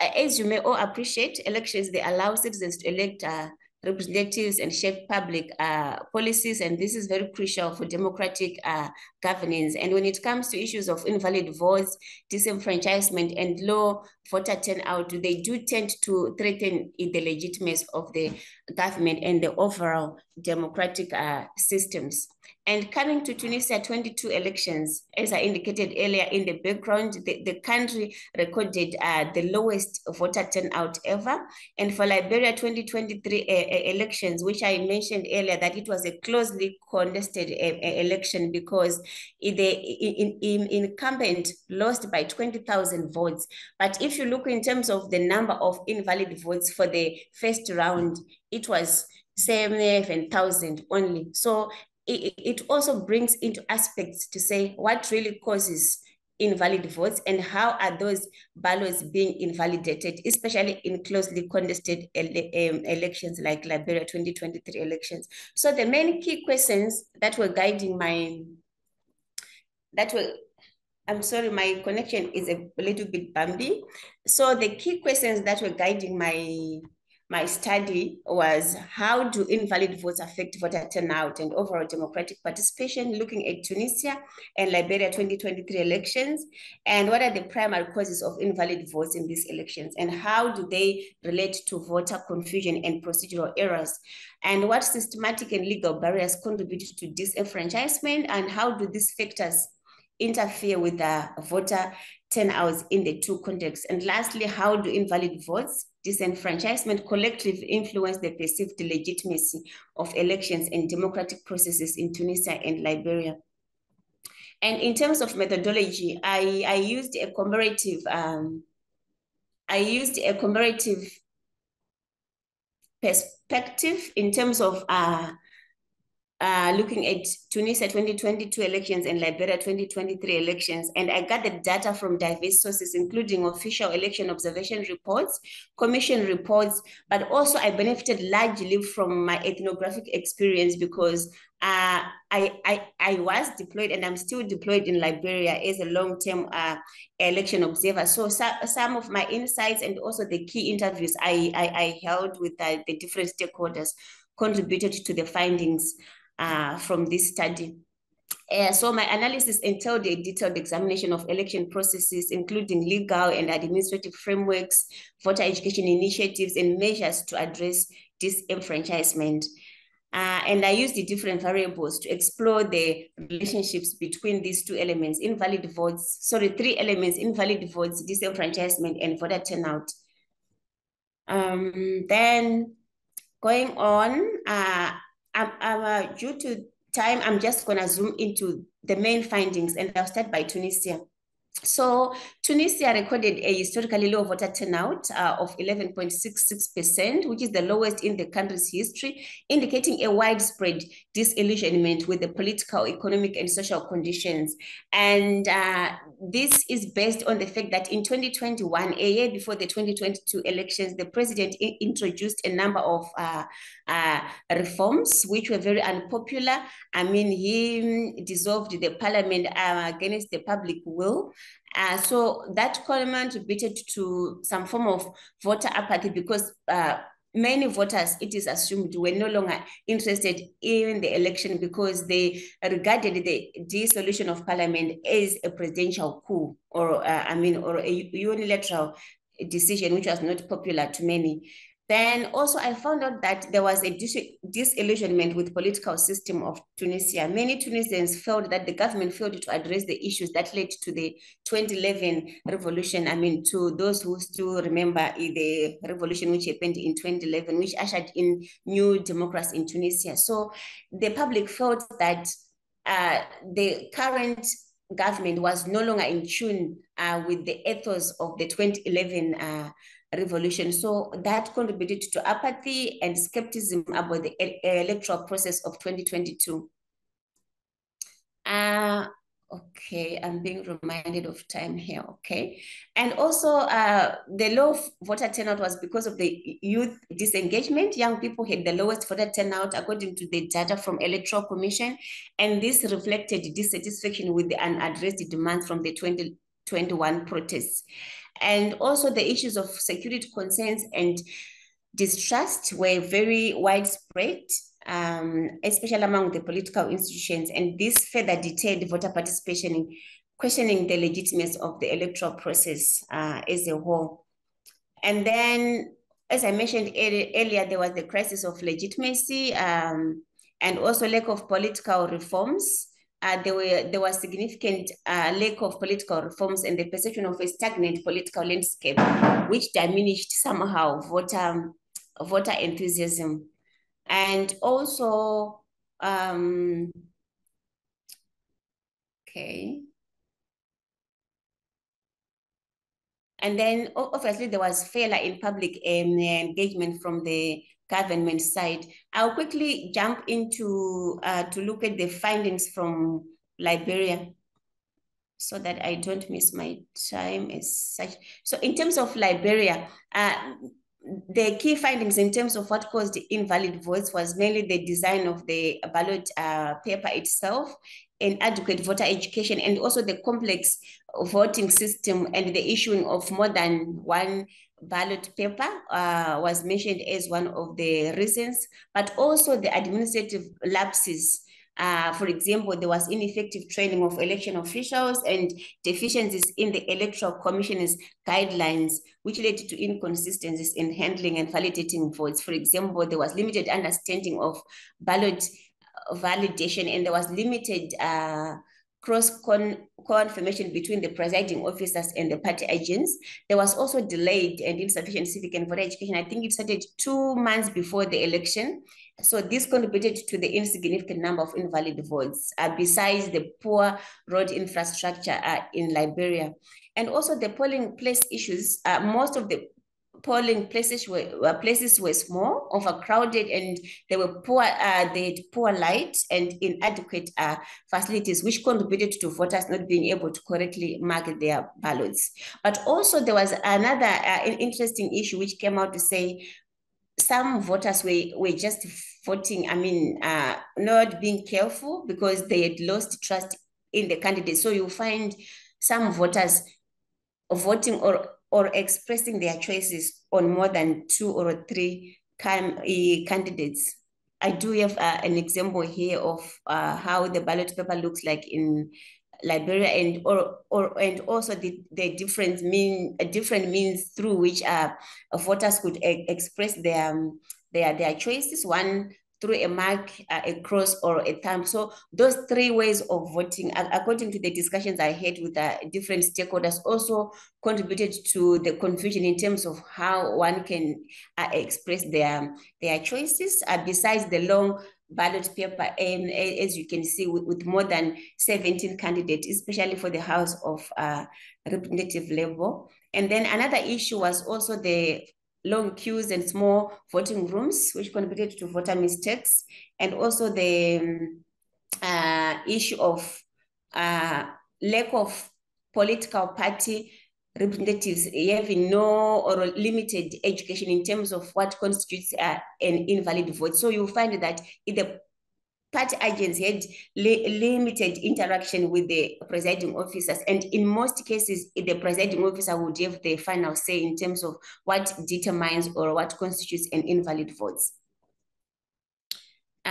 as you may all appreciate, elections, they allow citizens to elect uh, representatives and shape public uh, policies, and this is very crucial for democratic uh, governance. And when it comes to issues of invalid votes, disenfranchisement, and low voter turnout, they do tend to threaten the legitimacy of the government and the overall democratic uh, systems. And coming to Tunisia 22 elections, as I indicated earlier in the background, the, the country recorded uh, the lowest voter turnout ever. And for Liberia 2023 uh, elections, which I mentioned earlier, that it was a closely contested uh, election because the in, in, incumbent lost by 20,000 votes. But if you look in terms of the number of invalid votes for the first round, it was 7,000 only. So it, it also brings into aspects to say what really causes invalid votes and how are those ballots being invalidated, especially in closely contested ele um, elections like Liberia 2023 elections. So the main key questions that were guiding my, that were, I'm sorry, my connection is a little bit bumpy. So the key questions that were guiding my my study was how do invalid votes affect voter turnout and overall democratic participation, looking at Tunisia and Liberia 2023 elections, and what are the primary causes of invalid votes in these elections, and how do they relate to voter confusion and procedural errors, and what systematic and legal barriers contribute to disenfranchisement, and how do these factors interfere with the voter turnouts in the two contexts, and lastly, how do invalid votes disenfranchisement collectively influence the perceived legitimacy of elections and democratic processes in Tunisia and Liberia. And in terms of methodology, I, I used a comparative, um, I used a comparative perspective in terms of uh, uh, looking at Tunisia 2022 elections and Liberia 2023 elections, and I gathered data from diverse sources, including official election observation reports, commission reports, but also I benefited largely from my ethnographic experience because uh, I, I, I was deployed and I'm still deployed in Liberia as a long-term uh, election observer. So, so some of my insights and also the key interviews I, I, I held with uh, the different stakeholders contributed to the findings uh, from this study. Uh, so my analysis entailed a detailed examination of election processes, including legal and administrative frameworks, voter education initiatives, and measures to address disenfranchisement. Uh, and I used the different variables to explore the relationships between these two elements, invalid votes, sorry, three elements, invalid votes, disenfranchisement, and voter turnout. Um, then going on, uh, I'm, I'm uh, due to time, I'm just going to zoom into the main findings and I'll start by Tunisia. So Tunisia recorded a historically low voter turnout uh, of 11.66%, which is the lowest in the country's history, indicating a widespread disillusionment with the political, economic, and social conditions. And uh, this is based on the fact that in 2021, a year before the 2022 elections, the president introduced a number of uh, uh, reforms which were very unpopular. I mean, he dissolved the parliament uh, against the public will. Uh, so that contributed to some form of voter apathy because uh, many voters, it is assumed, were no longer interested in the election because they regarded the dissolution of parliament as a presidential coup or, uh, I mean, or a unilateral decision, which was not popular to many. Then also I found out that there was a dis disillusionment with political system of Tunisia. Many Tunisians felt that the government failed to address the issues that led to the 2011 revolution. I mean, to those who still remember the revolution which happened in 2011, which ushered in new democracy in Tunisia. So the public felt that uh, the current government was no longer in tune uh, with the ethos of the 2011 uh, revolution. So that contributed to apathy and skepticism about the electoral process of 2022. Uh, okay, I'm being reminded of time here, okay. And also uh, the low voter turnout was because of the youth disengagement. Young people had the lowest voter turnout according to the data from Electoral Commission. And this reflected dissatisfaction with the unaddressed demands from the 2021 protests. And also the issues of security concerns and distrust were very widespread, um, especially among the political institutions. And this further detailed voter participation in questioning the legitimacy of the electoral process uh, as a whole. And then, as I mentioned earlier, there was the crisis of legitimacy um, and also lack of political reforms. Uh, there were there was significant uh, lack of political reforms and the perception of a stagnant political landscape, which diminished somehow voter voter enthusiasm, and also um, okay. And then obviously there was failure in public um, engagement from the government side. I'll quickly jump into uh, to look at the findings from Liberia so that I don't miss my time as such. So in terms of Liberia, uh, the key findings in terms of what caused the invalid votes was mainly the design of the ballot uh, paper itself inadequate voter education and also the complex voting system and the issuing of more than one ballot paper uh, was mentioned as one of the reasons, but also the administrative lapses. Uh, for example, there was ineffective training of election officials and deficiencies in the Electoral Commission's guidelines, which led to inconsistencies in handling and validating votes. For example, there was limited understanding of ballot validation and there was limited uh, cross con confirmation between the presiding officers and the party agents. There was also delayed and insufficient civic and voter education. I think it started two months before the election. So this contributed to the insignificant number of invalid votes, uh, besides the poor road infrastructure uh, in Liberia. And also the polling place issues, uh, most of the polling places were places were small, overcrowded, and they were poor. Uh, they had poor light and inadequate uh, facilities, which contributed to voters not being able to correctly mark their ballots. But also, there was another uh, interesting issue which came out to say some voters were were just voting. I mean, uh, not being careful because they had lost trust in the candidates. So you find some voters voting or or expressing their choices on more than two or three eh, candidates. I do have uh, an example here of uh, how the ballot paper looks like in Liberia and or or and also the, the different mean different means through which uh, voters could e express their their their choices. One through a mark, uh, a cross, or a thumb. So those three ways of voting, according to the discussions I had with uh, different stakeholders, also contributed to the confusion in terms of how one can uh, express their their choices. Uh, besides the long ballot paper, and as you can see, with, with, more than 17 candidates, especially for the House of uh, Representative level. And then another issue was also the long queues and small voting rooms, which contributed to voter mistakes, and also the um, uh, issue of uh, lack of political party representatives having no or limited education in terms of what constitutes uh, an invalid vote. So you find that in the party agents had li limited interaction with the presiding officers. And in most cases, the presiding officer would have the final say in terms of what determines or what constitutes an invalid vote.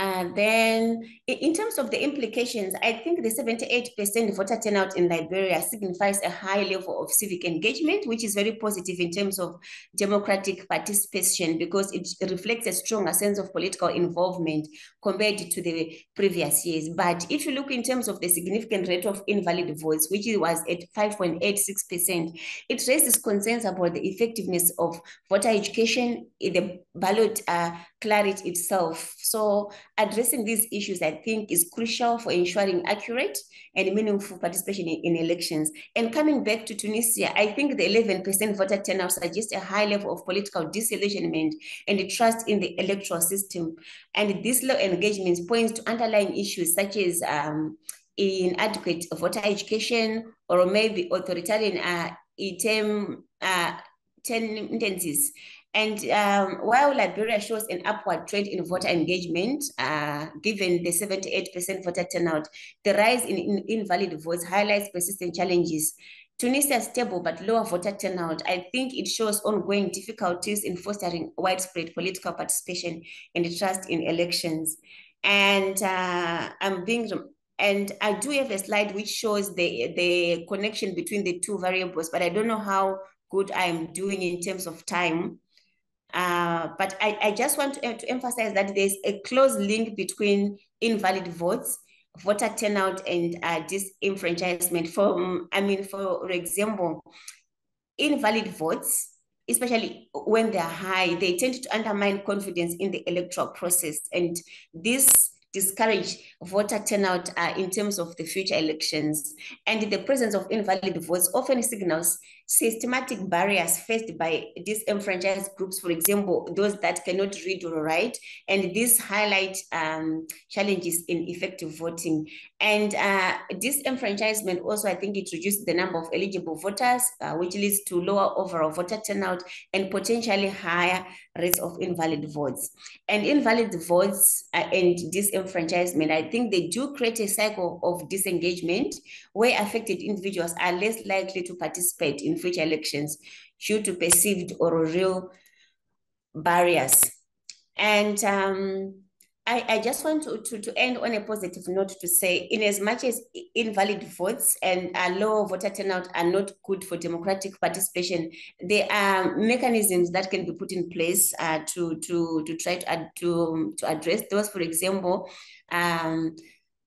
And then in terms of the implications, I think the 78% voter turnout in Liberia signifies a high level of civic engagement, which is very positive in terms of democratic participation because it reflects a stronger sense of political involvement compared to the previous years. But if you look in terms of the significant rate of invalid votes, which was at 5.86%, it raises concerns about the effectiveness of voter education, in the ballot uh, clarity itself. So addressing these issues, I think, is crucial for ensuring accurate and meaningful participation in, in, elections. And coming back to Tunisia, I think the 11% voter turnout suggests a high level of political disillusionment and trust in the electoral system. And this low engagement points to underlying issues such as um, inadequate voter education or maybe authoritarian uh, term, uh, tendencies and um, while Liberia shows an upward trend in voter engagement, uh, given the 78% voter turnout, the rise in, in invalid votes highlights persistent challenges Tunisia is stable but lower voter turnout. I think it shows ongoing difficulties in fostering widespread political participation and trust in elections. And uh, I'm being and I do have a slide which shows the the connection between the two variables, but I don't know how good I'm doing in terms of time. Uh, but I, I just want to, to emphasize that there's a close link between invalid votes voter turnout and uh, disenfranchisement. For I mean, for example, invalid votes, especially when they're high, they tend to undermine confidence in the electoral process, and this discourage voter turnout uh, in terms of the future elections. And the presence of invalid votes often signals systematic barriers faced by disenfranchised groups, for example, those that cannot read or write, and this highlight um, challenges in effective voting. And uh, disenfranchisement also, I think it reduces the number of eligible voters, uh, which leads to lower overall voter turnout and potentially higher rates of invalid votes. And invalid votes uh, and disenfranchisement, I think they do create a cycle of disengagement where affected individuals are less likely to participate in future elections due to perceived or real barriers. And um, I, I just want to, to, to end on a positive note to say, in as much as invalid votes and a low voter turnout are not good for democratic participation, there are mechanisms that can be put in place uh, to, to, to try to, to, to address those. For example, um,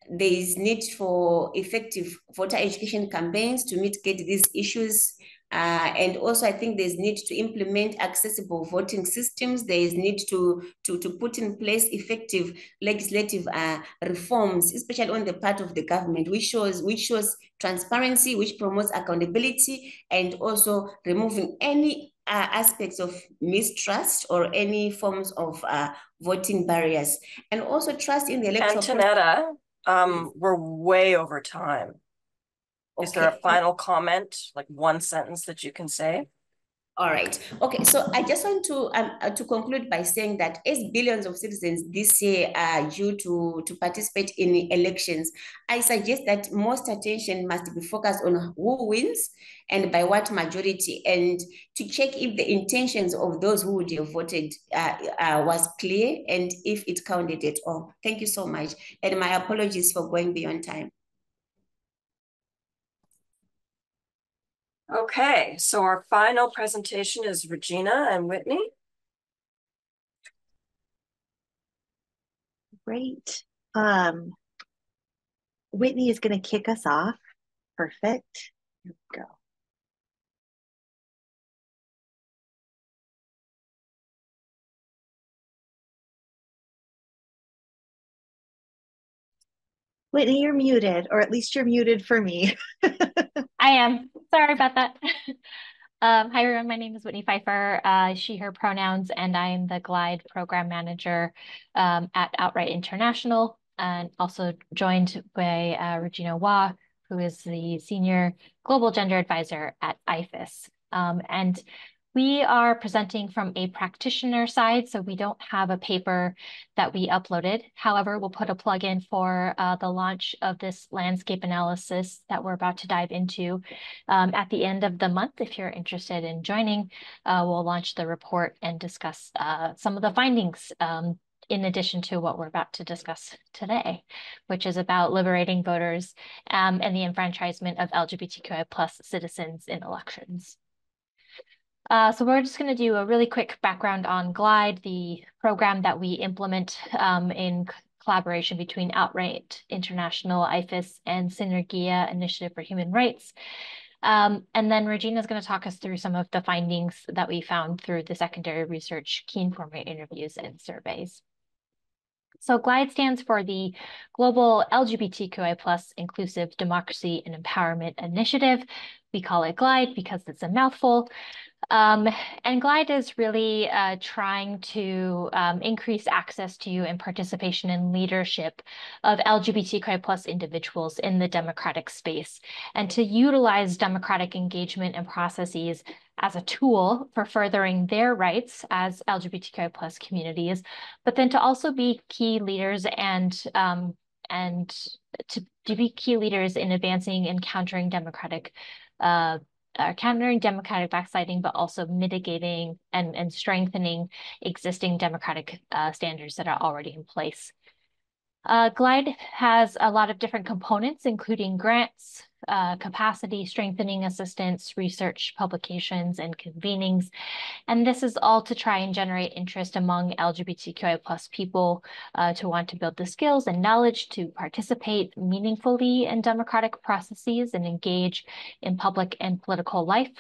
there is need for effective voter education campaigns to mitigate these issues uh, and also, I think there's need to implement accessible voting systems. There is need to, to, to put in place effective legislative uh, reforms, especially on the part of the government, which shows, which shows transparency, which promotes accountability, and also removing any uh, aspects of mistrust or any forms of uh, voting barriers. And also trust in the electoral Antonetta, um, we're way over time. Is there a final comment, like one sentence that you can say? All right. Okay. So I just want to um, uh, to conclude by saying that as billions of citizens this year are due to to participate in elections, I suggest that most attention must be focused on who wins and by what majority, and to check if the intentions of those who would have voted uh, uh, was clear and if it counted at all. Thank you so much, and my apologies for going beyond time. Okay, so our final presentation is Regina and Whitney. Great. Um, Whitney is going to kick us off. Perfect. Here we go. Whitney, you're muted, or at least you're muted for me. *laughs* I am. Sorry about that. *laughs* um, hi, everyone. My name is Whitney Pfeiffer, uh, she, her pronouns, and I'm the GLIDE program manager um, at Outright International, and also joined by uh, Regina Waugh, who is the senior global gender advisor at IFES. Um, and we are presenting from a practitioner side, so we don't have a paper that we uploaded. However, we'll put a plug in for uh, the launch of this landscape analysis that we're about to dive into um, at the end of the month. If you're interested in joining, uh, we'll launch the report and discuss uh, some of the findings um, in addition to what we're about to discuss today, which is about liberating voters um, and the enfranchisement of LGBTQI plus citizens in elections. Uh, so we're just going to do a really quick background on GLIDE, the program that we implement um, in collaboration between Outright International, IFES, and Synergia Initiative for Human Rights. Um, and then Regina is going to talk us through some of the findings that we found through the secondary research, key informant interviews, and surveys. So GLIDE stands for the Global LGBTQI plus Inclusive Democracy and Empowerment Initiative. We call it GLIDE because it's a mouthful. Um, and GLIDE is really uh, trying to um, increase access to and participation in leadership of LGBTQI plus individuals in the democratic space and to utilize democratic engagement and processes as a tool for furthering their rights as LGBTQI plus communities, but then to also be key leaders and um, and to, to be key leaders in advancing and countering democratic uh, uh, countering democratic backsliding, but also mitigating and, and strengthening existing democratic uh, standards that are already in place. Uh, GLIDE has a lot of different components, including grants, uh, capacity strengthening assistance, research, publications, and convenings. And this is all to try and generate interest among LGBTQI plus people uh, to want to build the skills and knowledge to participate meaningfully in democratic processes and engage in public and political life.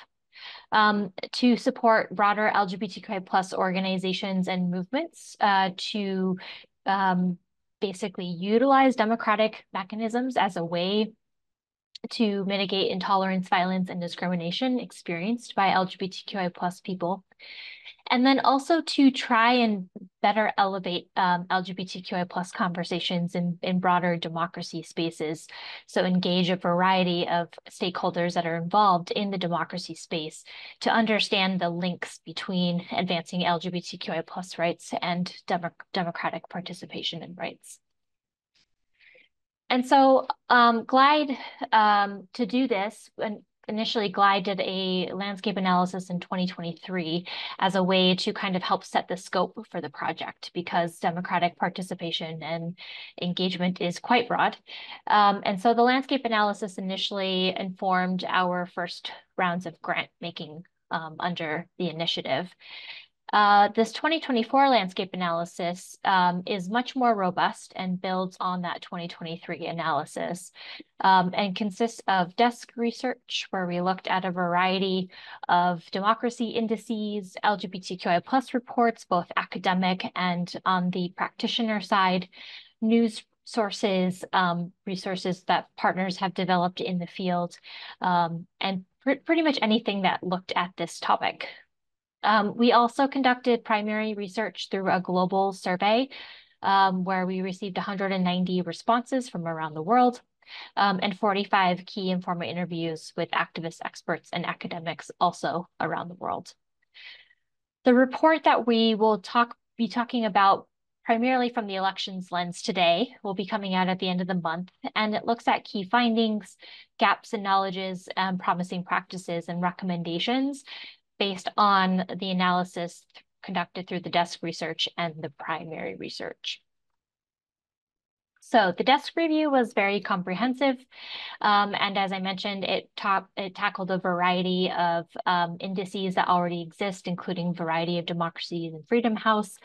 Um, to support broader LGBTQI plus organizations and movements uh, to um, basically utilize democratic mechanisms as a way to mitigate intolerance, violence, and discrimination experienced by LGBTQI plus people. And then also to try and better elevate um, LGBTQI plus conversations in, in broader democracy spaces. So engage a variety of stakeholders that are involved in the democracy space to understand the links between advancing LGBTQI plus rights and dem democratic participation and rights. And so um, Glide, um, to do this, and initially Glide did a landscape analysis in 2023 as a way to kind of help set the scope for the project because democratic participation and engagement is quite broad. Um, and so the landscape analysis initially informed our first rounds of grant making um, under the initiative. Uh, this 2024 landscape analysis um, is much more robust and builds on that 2023 analysis um, and consists of desk research where we looked at a variety of democracy indices, LGBTQI plus reports, both academic and on the practitioner side, news sources, um, resources that partners have developed in the field, um, and pr pretty much anything that looked at this topic. Um, we also conducted primary research through a global survey um, where we received 190 responses from around the world um, and 45 key informal interviews with activists, experts, and academics also around the world. The report that we will talk be talking about primarily from the elections lens today will be coming out at the end of the month, and it looks at key findings, gaps in knowledges, and promising practices and recommendations based on the analysis conducted through the desk research and the primary research. So the desk review was very comprehensive. Um, and as I mentioned, it, it tackled a variety of um, indices that already exist, including variety of democracies and Freedom House,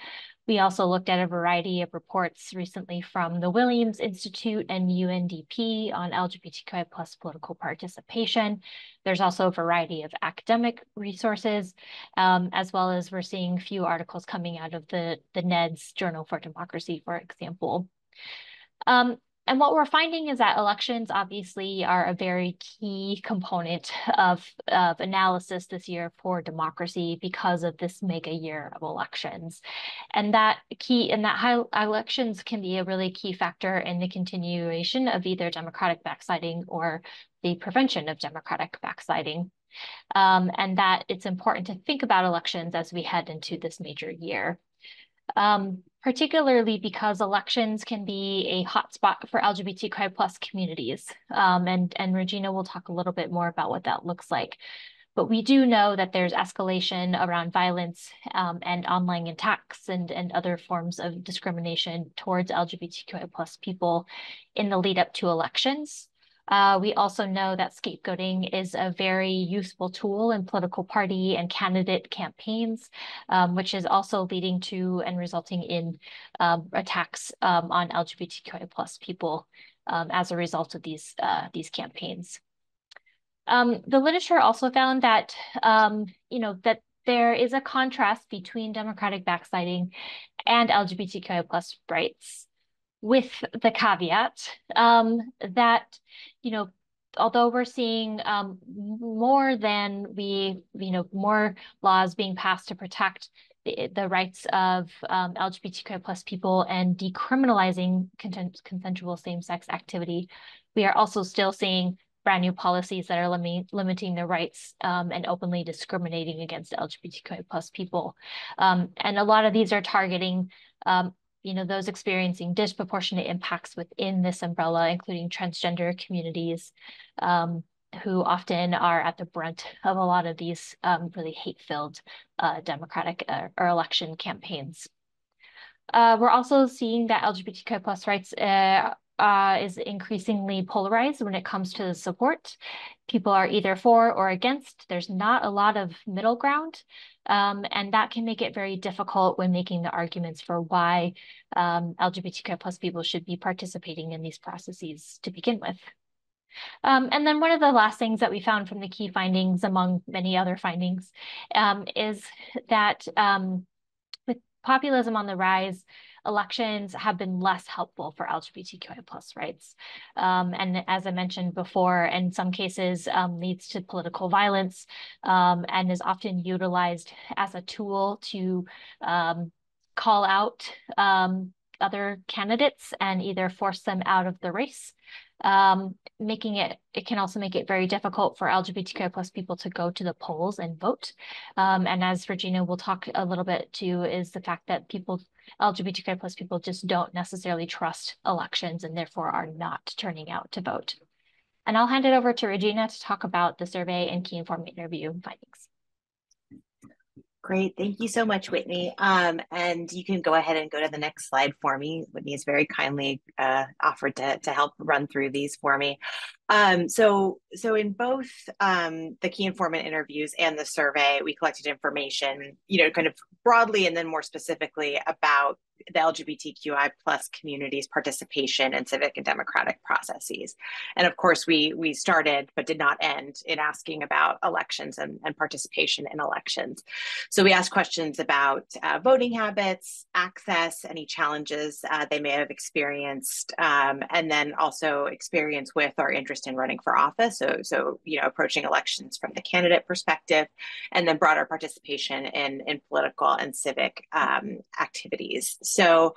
we also looked at a variety of reports recently from the Williams Institute and UNDP on LGBTQI plus political participation. There's also a variety of academic resources, um, as well as we're seeing few articles coming out of the, the NED's Journal for Democracy, for example. Um, and what we're finding is that elections obviously are a very key component of, of analysis this year for democracy because of this mega year of elections. And that key and that high elections can be a really key factor in the continuation of either democratic backsliding or the prevention of democratic backsliding. Um, and that it's important to think about elections as we head into this major year um, particularly because elections can be a hotspot for LGBTQI plus communities. Um, and, and Regina will talk a little bit more about what that looks like. But we do know that there's escalation around violence um, and online attacks and, and other forms of discrimination towards LGBTQI plus people in the lead up to elections. Uh, we also know that scapegoating is a very useful tool in political party and candidate campaigns, um, which is also leading to and resulting in um, attacks um, on LGBTQI plus people um, as a result of these, uh, these campaigns. Um, the literature also found that, um, you know, that there is a contrast between democratic backsliding and LGBTQI plus rights with the caveat um, that, you know, although we're seeing um, more than we, you know, more laws being passed to protect the, the rights of um, LGBTQ plus people and decriminalizing content, consensual same-sex activity, we are also still seeing brand new policies that are lim limiting their rights um, and openly discriminating against LGBTQ plus people. Um, and a lot of these are targeting um, you know, those experiencing disproportionate impacts within this umbrella, including transgender communities, um, who often are at the brunt of a lot of these um, really hate-filled uh, democratic uh, or election campaigns. Uh, we're also seeing that LGBTQ plus rights uh, is increasingly polarized when it comes to the support. People are either for or against. There's not a lot of middle ground. Um, and that can make it very difficult when making the arguments for why um, LGBTQ plus people should be participating in these processes to begin with. Um, and then one of the last things that we found from the key findings, among many other findings, um, is that um, with populism on the rise, elections have been less helpful for LGBTQI plus rights. Um, and as I mentioned before, in some cases um, leads to political violence um, and is often utilized as a tool to um, call out um, other candidates and either force them out of the race um, making it, it can also make it very difficult for LGBTQ plus people to go to the polls and vote. Um, and as Regina will talk a little bit too, is the fact that people, LGBTQ plus people just don't necessarily trust elections and therefore are not turning out to vote. And I'll hand it over to Regina to talk about the survey and key informant interview findings. Great. Thank you so much, Whitney. Um, and you can go ahead and go to the next slide for me. Whitney has very kindly uh, offered to, to help run through these for me. Um, so, so in both um, the key informant interviews and the survey, we collected information, you know, kind of broadly and then more specifically about the LGBTQI plus community's participation in civic and democratic processes. And of course, we we started but did not end in asking about elections and, and participation in elections. So we asked questions about uh, voting habits, access, any challenges uh, they may have experienced, um, and then also experience with or interest in running for office. So so you know approaching elections from the candidate perspective, and then broader participation in in political and civic um, activities. So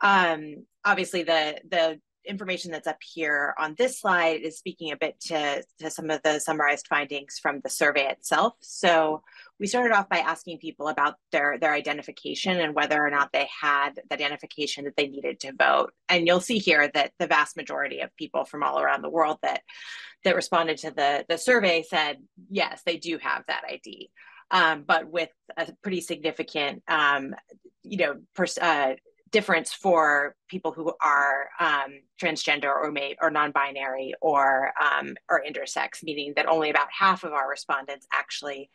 um, obviously the the information that's up here on this slide is speaking a bit to, to some of the summarized findings from the survey itself. So we started off by asking people about their, their identification and whether or not they had the identification that they needed to vote. And you'll see here that the vast majority of people from all around the world that, that responded to the, the survey said, yes, they do have that ID. Um, but with a pretty significant, um, you know, uh, difference for people who are um, transgender or may or non-binary or um, or intersex, meaning that only about half of our respondents actually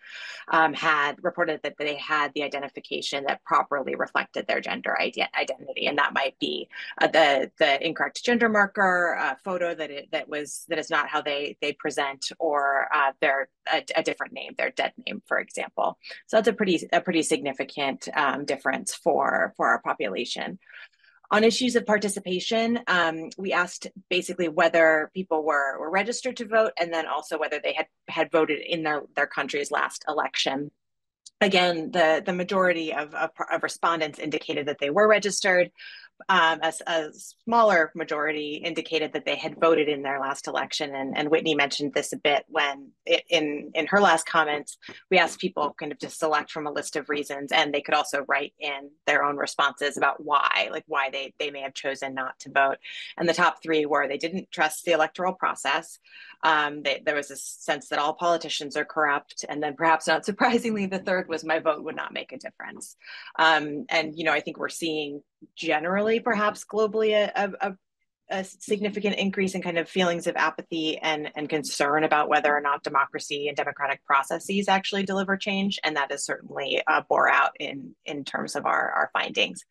um, had reported that they had the identification that properly reflected their gender ide- identity, and that might be uh, the the incorrect gender marker, a photo that it, that was that is not how they they present, or uh, their a, a, different name, their dead name, for example. So that's a pretty a pretty significant um, difference for for our population. On issues of participation, um, we asked basically whether people were, were registered to vote and then also whether they had, had voted in their, their country's last election. Again, the, the majority of, of, of respondents indicated that they were registered, um, a, a, smaller majority indicated that they had voted in their last election. And, and Whitney mentioned this a bit when it, in, in her last comments, we asked people kind of to select from a list of reasons and they could also write in their own responses about why, like why they, they may have chosen not to vote. And the top three were they didn't trust the electoral process. Um, they, there was a sense that all politicians are corrupt. And then perhaps not *laughs* surprisingly, the third was my vote would not make a difference. Um, and, you know, I think we're seeing generally, perhaps globally, a, a, a, significant increase in kind of feelings of apathy and, and concern about whether or not democracy and democratic processes actually deliver change. And that is certainly uh, bore out in, in terms of our, our findings.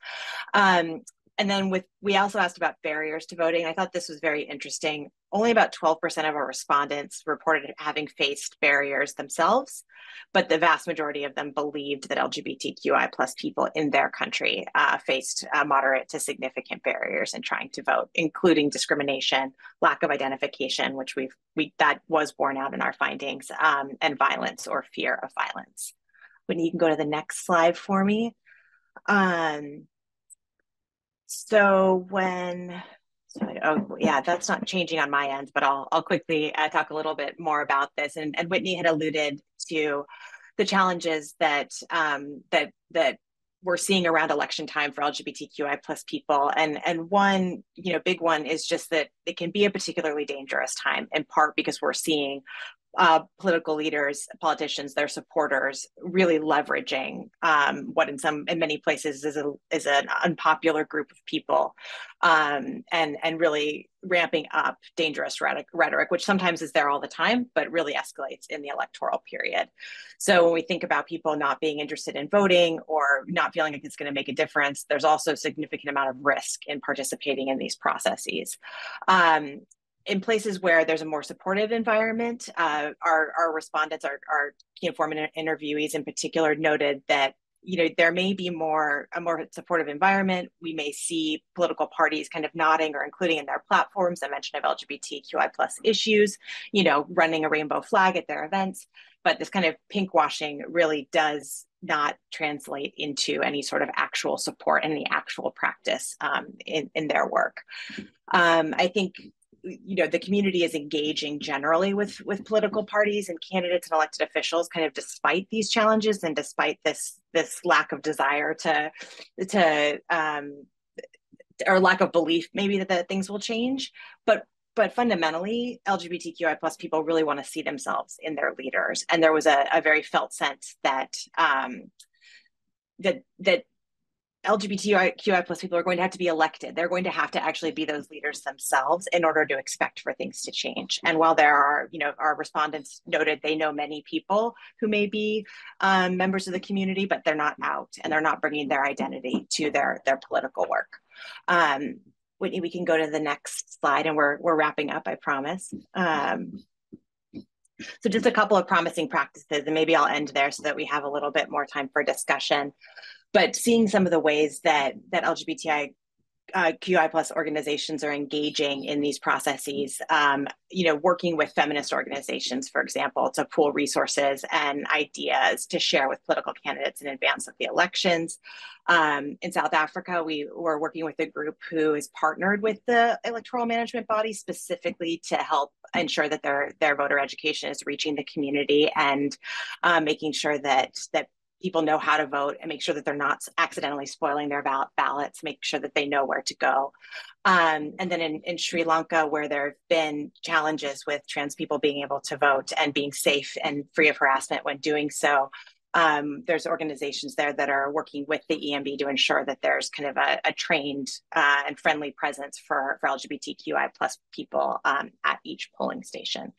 Um, and then with we also asked about barriers to voting. I thought this was very interesting. Only about 12% of our respondents reported having faced barriers themselves, but the vast majority of them believed that LGBTQI plus people in their country uh, faced uh, moderate to significant barriers in trying to vote, including discrimination, lack of identification, which we've we that was borne out in our findings, um, and violence or fear of violence. When you can go to the next slide for me. Um, so when, oh yeah, that's not changing on my end, but I'll I'll quickly uh, talk a little bit more about this. And, and Whitney had alluded to the challenges that um, that that we're seeing around election time for LGBTQI plus people. And, and one, you know, big one is just that it can be a particularly dangerous time in part because we're seeing uh, political leaders, politicians, their supporters really leveraging um, what in some in many places is a is an unpopular group of people, um, and and really ramping up dangerous rhetoric, rhetoric, which sometimes is there all the time, but really escalates in the electoral period. So when we think about people not being interested in voting or not feeling like it's going to make a difference, there's also a significant amount of risk in participating in these processes. Um, in places where there's a more supportive environment, uh, our, our respondents, our, our interviewees in particular noted that you know there may be more a more supportive environment. We may see political parties kind of nodding or including in their platforms a mention of lgbtqi plus issues you know running a rainbow flag at their events. But this kind of pink washing really does not translate into any sort of actual support and the actual practice um, in, in their work. Um, i think you know the community is engaging generally with with political parties and candidates and elected officials kind of despite these challenges and despite this this lack of desire to to um or lack of belief maybe that, that things will change. But but fundamentally lgbtqi plus people really want to see themselves in their leaders. And there was a, a very felt sense that um that that LGBTQI plus people are going to have to be elected. They're going to have to actually be those leaders themselves in order to expect for things to change. And while there are, you know, our respondents noted they know many people who may be um, members of the community, but they're not out and they're not bringing their identity to their their political work. Um, Whitney, we can go to the next slide, and we're we're wrapping up. I promise. Um, so just a couple of promising practices, and maybe I'll end there so that we have a little bit more time for discussion but seeing some of the ways that that LGBTI uh, QI plus organizations are engaging in these processes, um, you know, working with feminist organizations, for example, to pool resources and ideas to share with political candidates in advance of the elections. Um, in South Africa, we were working with a group who is partnered with the electoral management body specifically to help ensure that their their voter education is reaching the community and uh, making sure that that people know how to vote and make sure that they're not accidentally spoiling their ballot ballots, make sure that they know where to go. Um, and then in, in Sri Lanka, where there have been challenges with trans people being able to vote and being safe and free of harassment when doing so, um, there's organizations there that are working with the EMB to ensure that there's kind of a, a trained uh, and friendly presence for, for LGBTQI plus people um, at each polling station.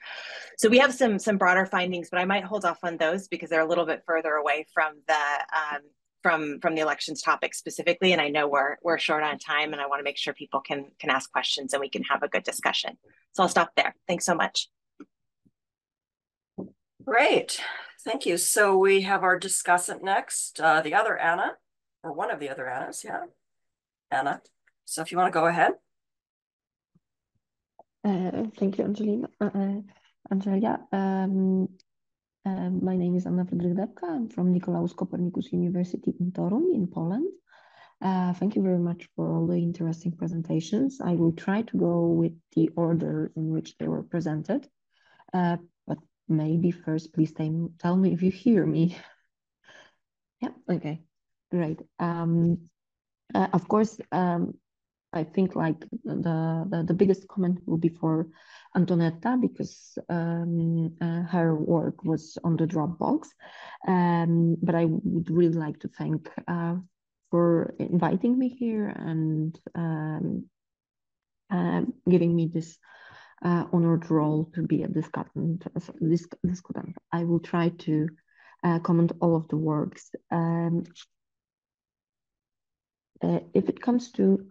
So we have some some broader findings, but I might hold off on those because they're a little bit further away from the um, from from the elections topic specifically. And I know we're we're short on time, and I want to make sure people can can ask questions and we can have a good discussion. So I'll stop there. Thanks so much. Great. Thank you. So we have our discussant next, uh, the other Anna, or one of the other Annas, yeah. Anna. So if you want to go ahead. Uh, thank you, Angelina. Uh, uh Angelia. Um, uh, my name is Anna Frydrych-Depka. I'm from Nicolaus Copernicus University in Toruń in Poland. Uh, thank you very much for all the interesting presentations. I will try to go with the order in which they were presented. Uh, maybe first please tell, tell me if you hear me. *laughs* yeah, okay, great. Um, uh, of course, um, I think like the, the, the biggest comment will be for Antonetta because um, uh, her work was on the Dropbox. Um, but I would really like to thank uh, for inviting me here and um, uh, giving me this uh, honored role to be a discussant. discutant. I will try to uh, comment all of the works. Um, uh, if it comes to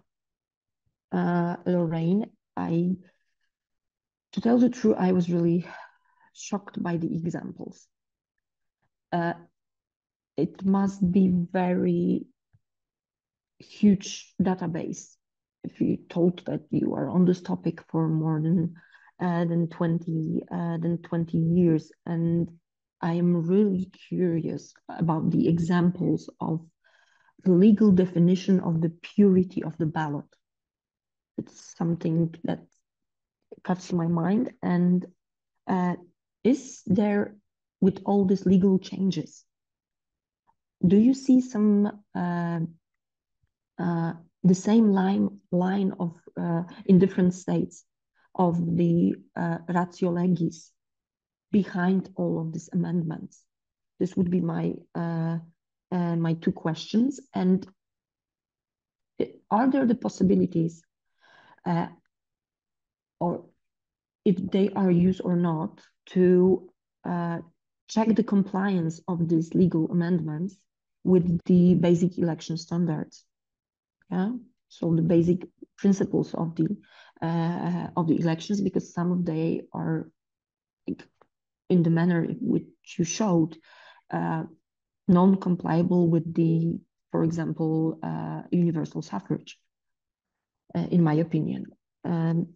uh, Lorraine, I, to tell the truth, I was really shocked by the examples. Uh, it must be very huge database if you told that you are on this topic for more than uh, than 20 uh, than 20 years and I am really curious about the examples of the legal definition of the purity of the ballot. It's something that cuts my mind. And uh, is there, with all these legal changes, do you see some uh, uh, the same line line of uh, in different states of the uh, ratio legis behind all of these amendments? This would be my uh, uh, my two questions. And are there the possibilities, uh, or if they are used or not, to uh, check the compliance of these legal amendments with the basic election standards? Yeah, so the basic principles of the uh, of the elections, because some of they are in the manner which you showed, uh, non-compliable with the, for example, uh, universal suffrage, uh, in my opinion. Um,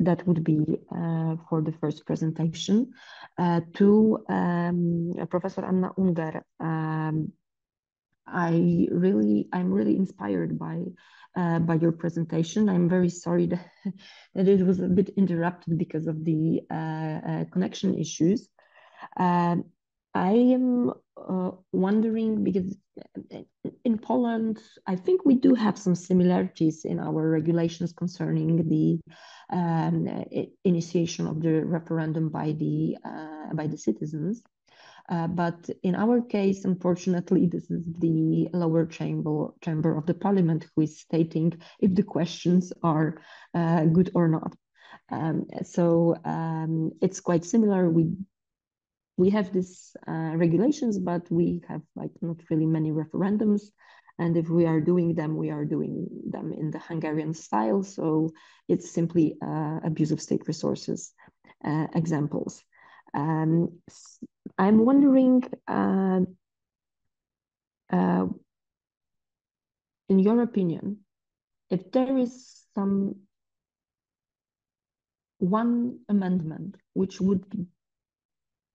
that would be uh, for the first presentation. Uh, to um, Professor Anna Unger, um, I really, I'm really inspired by uh, by your presentation. I'm very sorry *laughs* that, that it was a bit interrupted because of the uh, uh, connection issues. Um, I am uh, wondering because in Poland, I think we do have some similarities in our regulations concerning the um, initiation of the referendum by the uh, by the citizens. Uh, but in our case, unfortunately, this is the lower chamber chamber of the parliament who is stating if the questions are uh, good or not. Um, so um, it's quite similar. We we have these uh, regulations, but we have like not really many referendums. And if we are doing them, we are doing them in the Hungarian style. So it's simply uh, abuse of state resources uh, examples. Um, I'm wondering, uh, uh, in your opinion, if there is some one amendment which would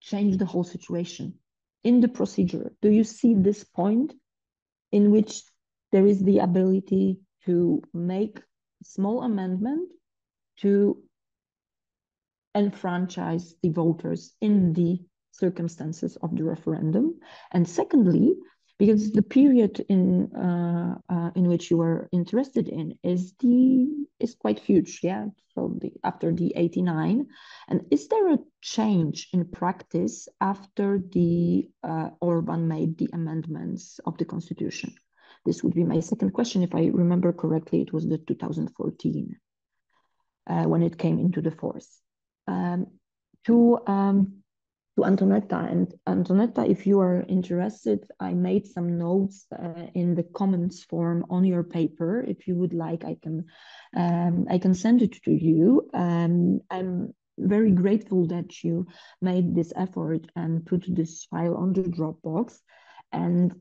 change the whole situation in the procedure do you see this point in which there is the ability to make small amendment to enfranchise the voters in the circumstances of the referendum. And secondly because the period in uh, uh, in which you are interested in is the is quite huge yeah so the after the 89 and is there a change in practice after the uh, orban made the amendments of the constitution? This would be my second question. If i remember correctly it was the 2014 uh, when it came into the force to um, to Antonetta. And Antonetta, if you are interested, I made some notes uh, in the comments form on your paper. If you would like, I can um, I can send it to you. Um, I'm very grateful that you made this effort and put this file on the Dropbox. And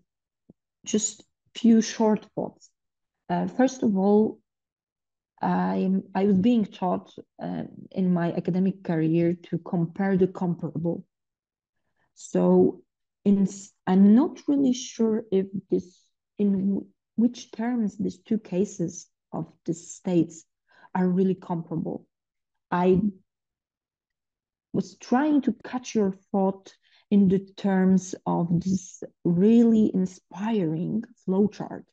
just few short thoughts. Uh, first of all, I I was being taught uh, in my academic career to compare the comparable. So in, I'm not really sure if this, in which terms these two cases of the states are really comparable. I was trying to catch your thought in the terms of this really inspiring flowchart.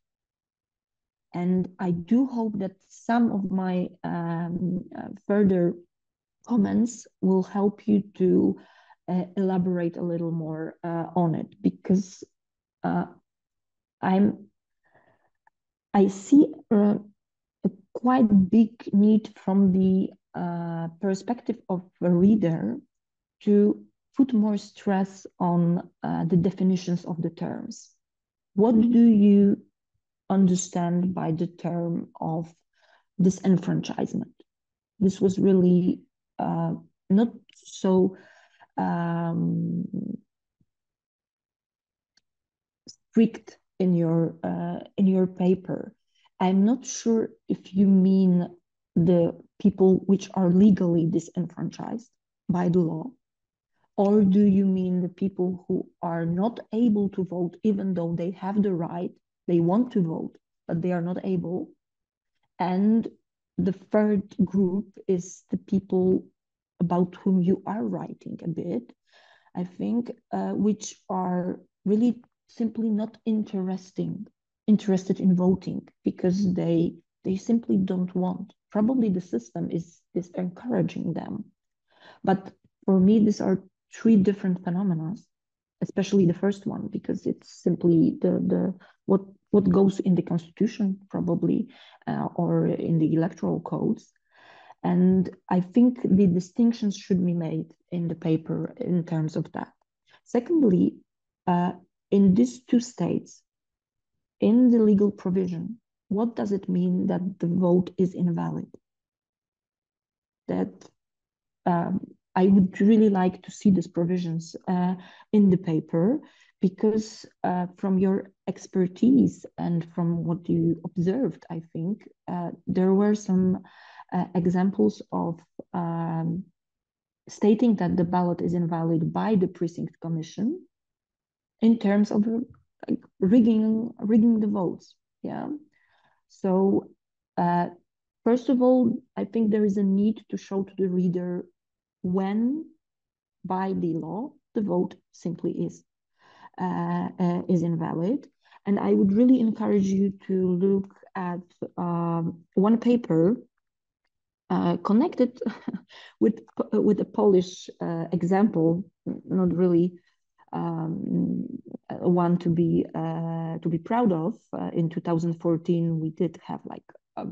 And I do hope that some of my um, uh, further comments will help you to uh, elaborate a little more uh, on it because uh, I'm I see a quite big need from the uh, perspective of a reader to put more stress on uh, the definitions of the terms. What do you understand by the term of disenfranchisement? This was really uh, not so um, strict in your uh, in your paper. I'm not sure if you mean the people which are legally disenfranchised by the law, or do you mean the people who are not able to vote even though they have the right, they want to vote, but they are not able? And the third group is the people about whom you are writing a bit, I think, uh, which are really simply not interesting, interested in voting because they they simply don't want. Probably the system is is encouraging them. But for me, these are three different phenomena, especially the first one, because it's simply the the what what goes in the constitution probably uh, or in the electoral codes. And i think the distinctions should be made in the paper in terms of that. Secondly uh, in these two states in the legal provision what does it mean that the vote is invalid? That um, I would really like to see these provisions uh, in the paper because uh, from your expertise and from what you observed, I think uh, there were some uh, examples of um, stating that the ballot is invalid by the precinct commission in terms of like, rigging rigging the votes. Yeah. So uh, first of all, I think there is a need to show to the reader when, by the law, the vote simply is uh, uh, is invalid. And I would really encourage you to look at um, one paper uh, connected *laughs* with with a Polish uh, example, not really um, one to be uh, to be proud of. Uh, in 2014, we did have like a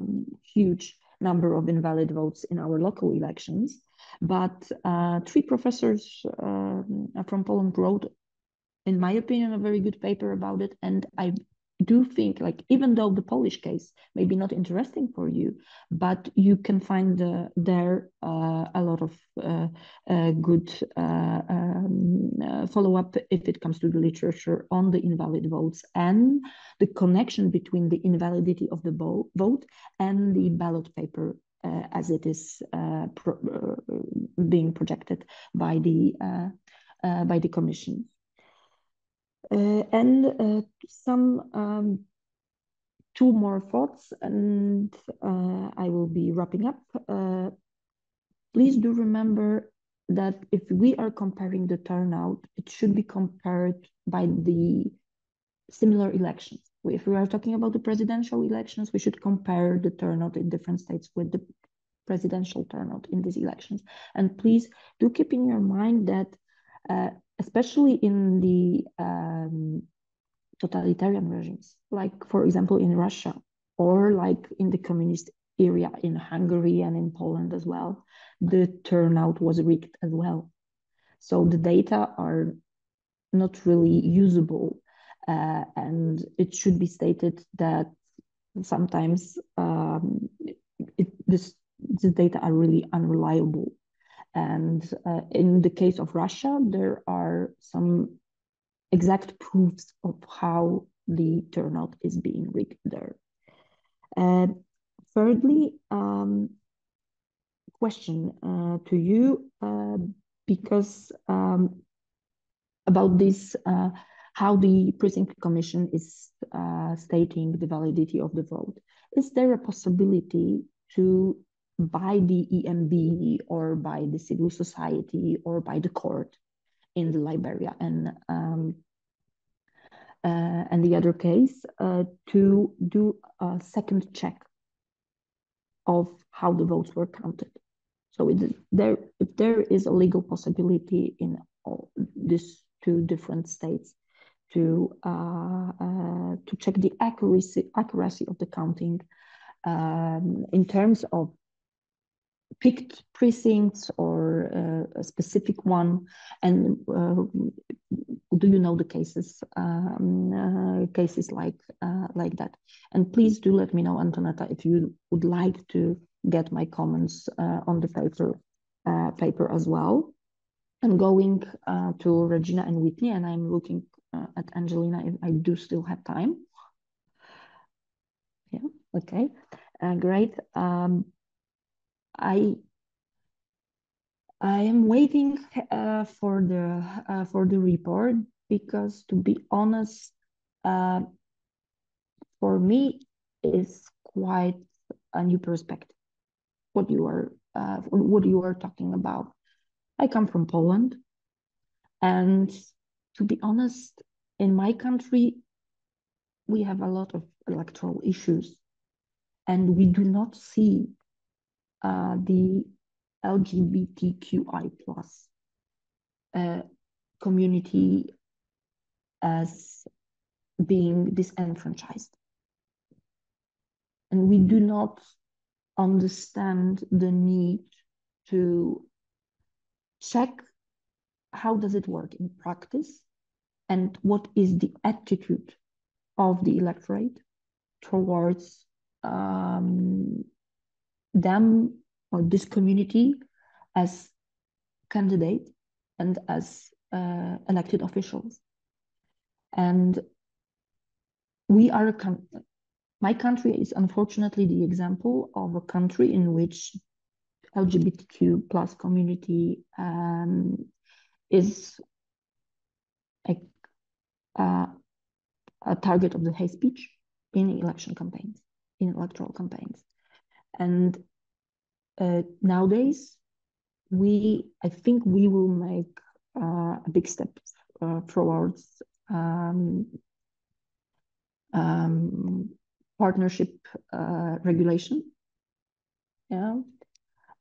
huge number of invalid votes in our local elections, but three professors um, from Poland wrote in my opinion, a very good paper about it. And I do think like even though the Polish case may be not interesting for you, but you can find uh, there uh, a lot of uh, uh good uh, um, uh, follow up if it comes to the literature on the invalid votes and the connection between the invalidity of the vote and the ballot paper as it is pro being projected by the by the commission. Uh, and uh, some um, two more thoughts, and uh, I will be wrapping up. please do remember that if we are comparing the turnout, it should be compared by the similar elections. If we are talking about the presidential elections, we should compare the turnout in different states with the presidential turnout in these elections. And please do keep in your mind that uh, especially in the um, totalitarian regimes, like for example in Russia or like in the communist area in Hungary and in Poland as well, the turnout was rigged as well. So the data are not really usable. Uh, and it should be stated that sometimes um, it, this, the data are really unreliable and uh, in the case of Russia, there are some exact proofs of how the turnout is being rigged there. Uh, thirdly, um, question uh, to you, uh, because um, about this, uh, how the precinct commission is uh, stating the validity of the vote. Is there a possibility to by the EMB or by the civil society or by the court in the Liberia and um, uh, and the other case uh, to do a second check of how the votes were counted. So it, there, if there is a legal possibility in all these two different states to uh, uh to check the accuracy accuracy of the counting um, in terms of picked precincts or uh, a specific one? And uh, do you know the cases um, uh, cases like uh, like that? And please do let me know, Antonetta, if you would like to get my comments on the paper paper as well. I'm going to Regina and Whitney, and I'm looking at Angelina if I do still have time. Yeah, okay, great. Um, I I am waiting uh, for the uh, for the report because to be honest, uh, for me is quite a new perspective. What you are uh, what you are talking about. I come from Poland, and to be honest, in my country, we have a lot of electoral issues, and we do not see uh, the LGBTQI plus uh, community as being disenfranchised. And we do not understand the need to check how does it work in practice and what is the attitude of the electorate towards um, them or this community as candidate and as uh, elected officials. And we are, a my country is unfortunately the example of a country in which LGBTQ plus community um, is uh, a target of the hate speech in election campaigns, in electoral campaigns. And uh, nowadays, we, I think we will make uh, a big step uh, towards um, um, partnership uh, regulation. Yeah.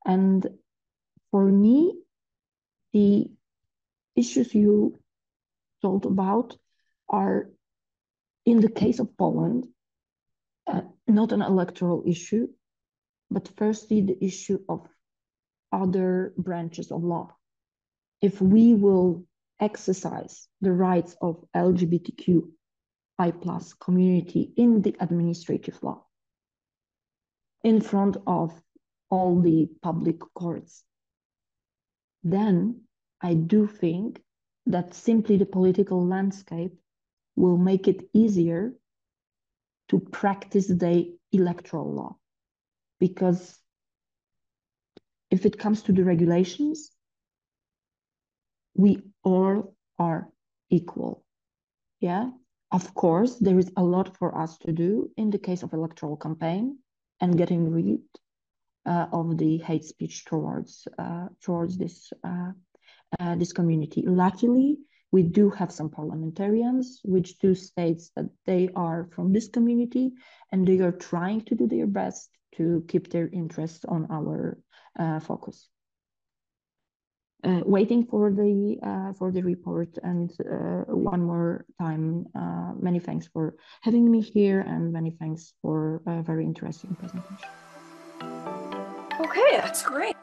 And for me, the issues you told about are, in the case of Poland, uh, not an electoral issue, but firstly, the issue of other branches of law. If we will exercise the rights of LGBTQI plus community in the administrative law in front of all the public courts, then I do think that simply the political landscape will make it easier to practice the electoral law. Because if it comes to the regulations, we all are equal. Yeah. Of course, there is a lot for us to do in the case of electoral campaign and getting rid uh, of the hate speech towards uh, towards this uh, uh this community. Luckily, we do have some parliamentarians which do states that they are from this community and they are trying to do their best to keep their interests on our uh, focus. Uh, waiting for the uh, for the report and uh, one more time uh, many thanks for having me here and many thanks for a very interesting presentation. Okay that's great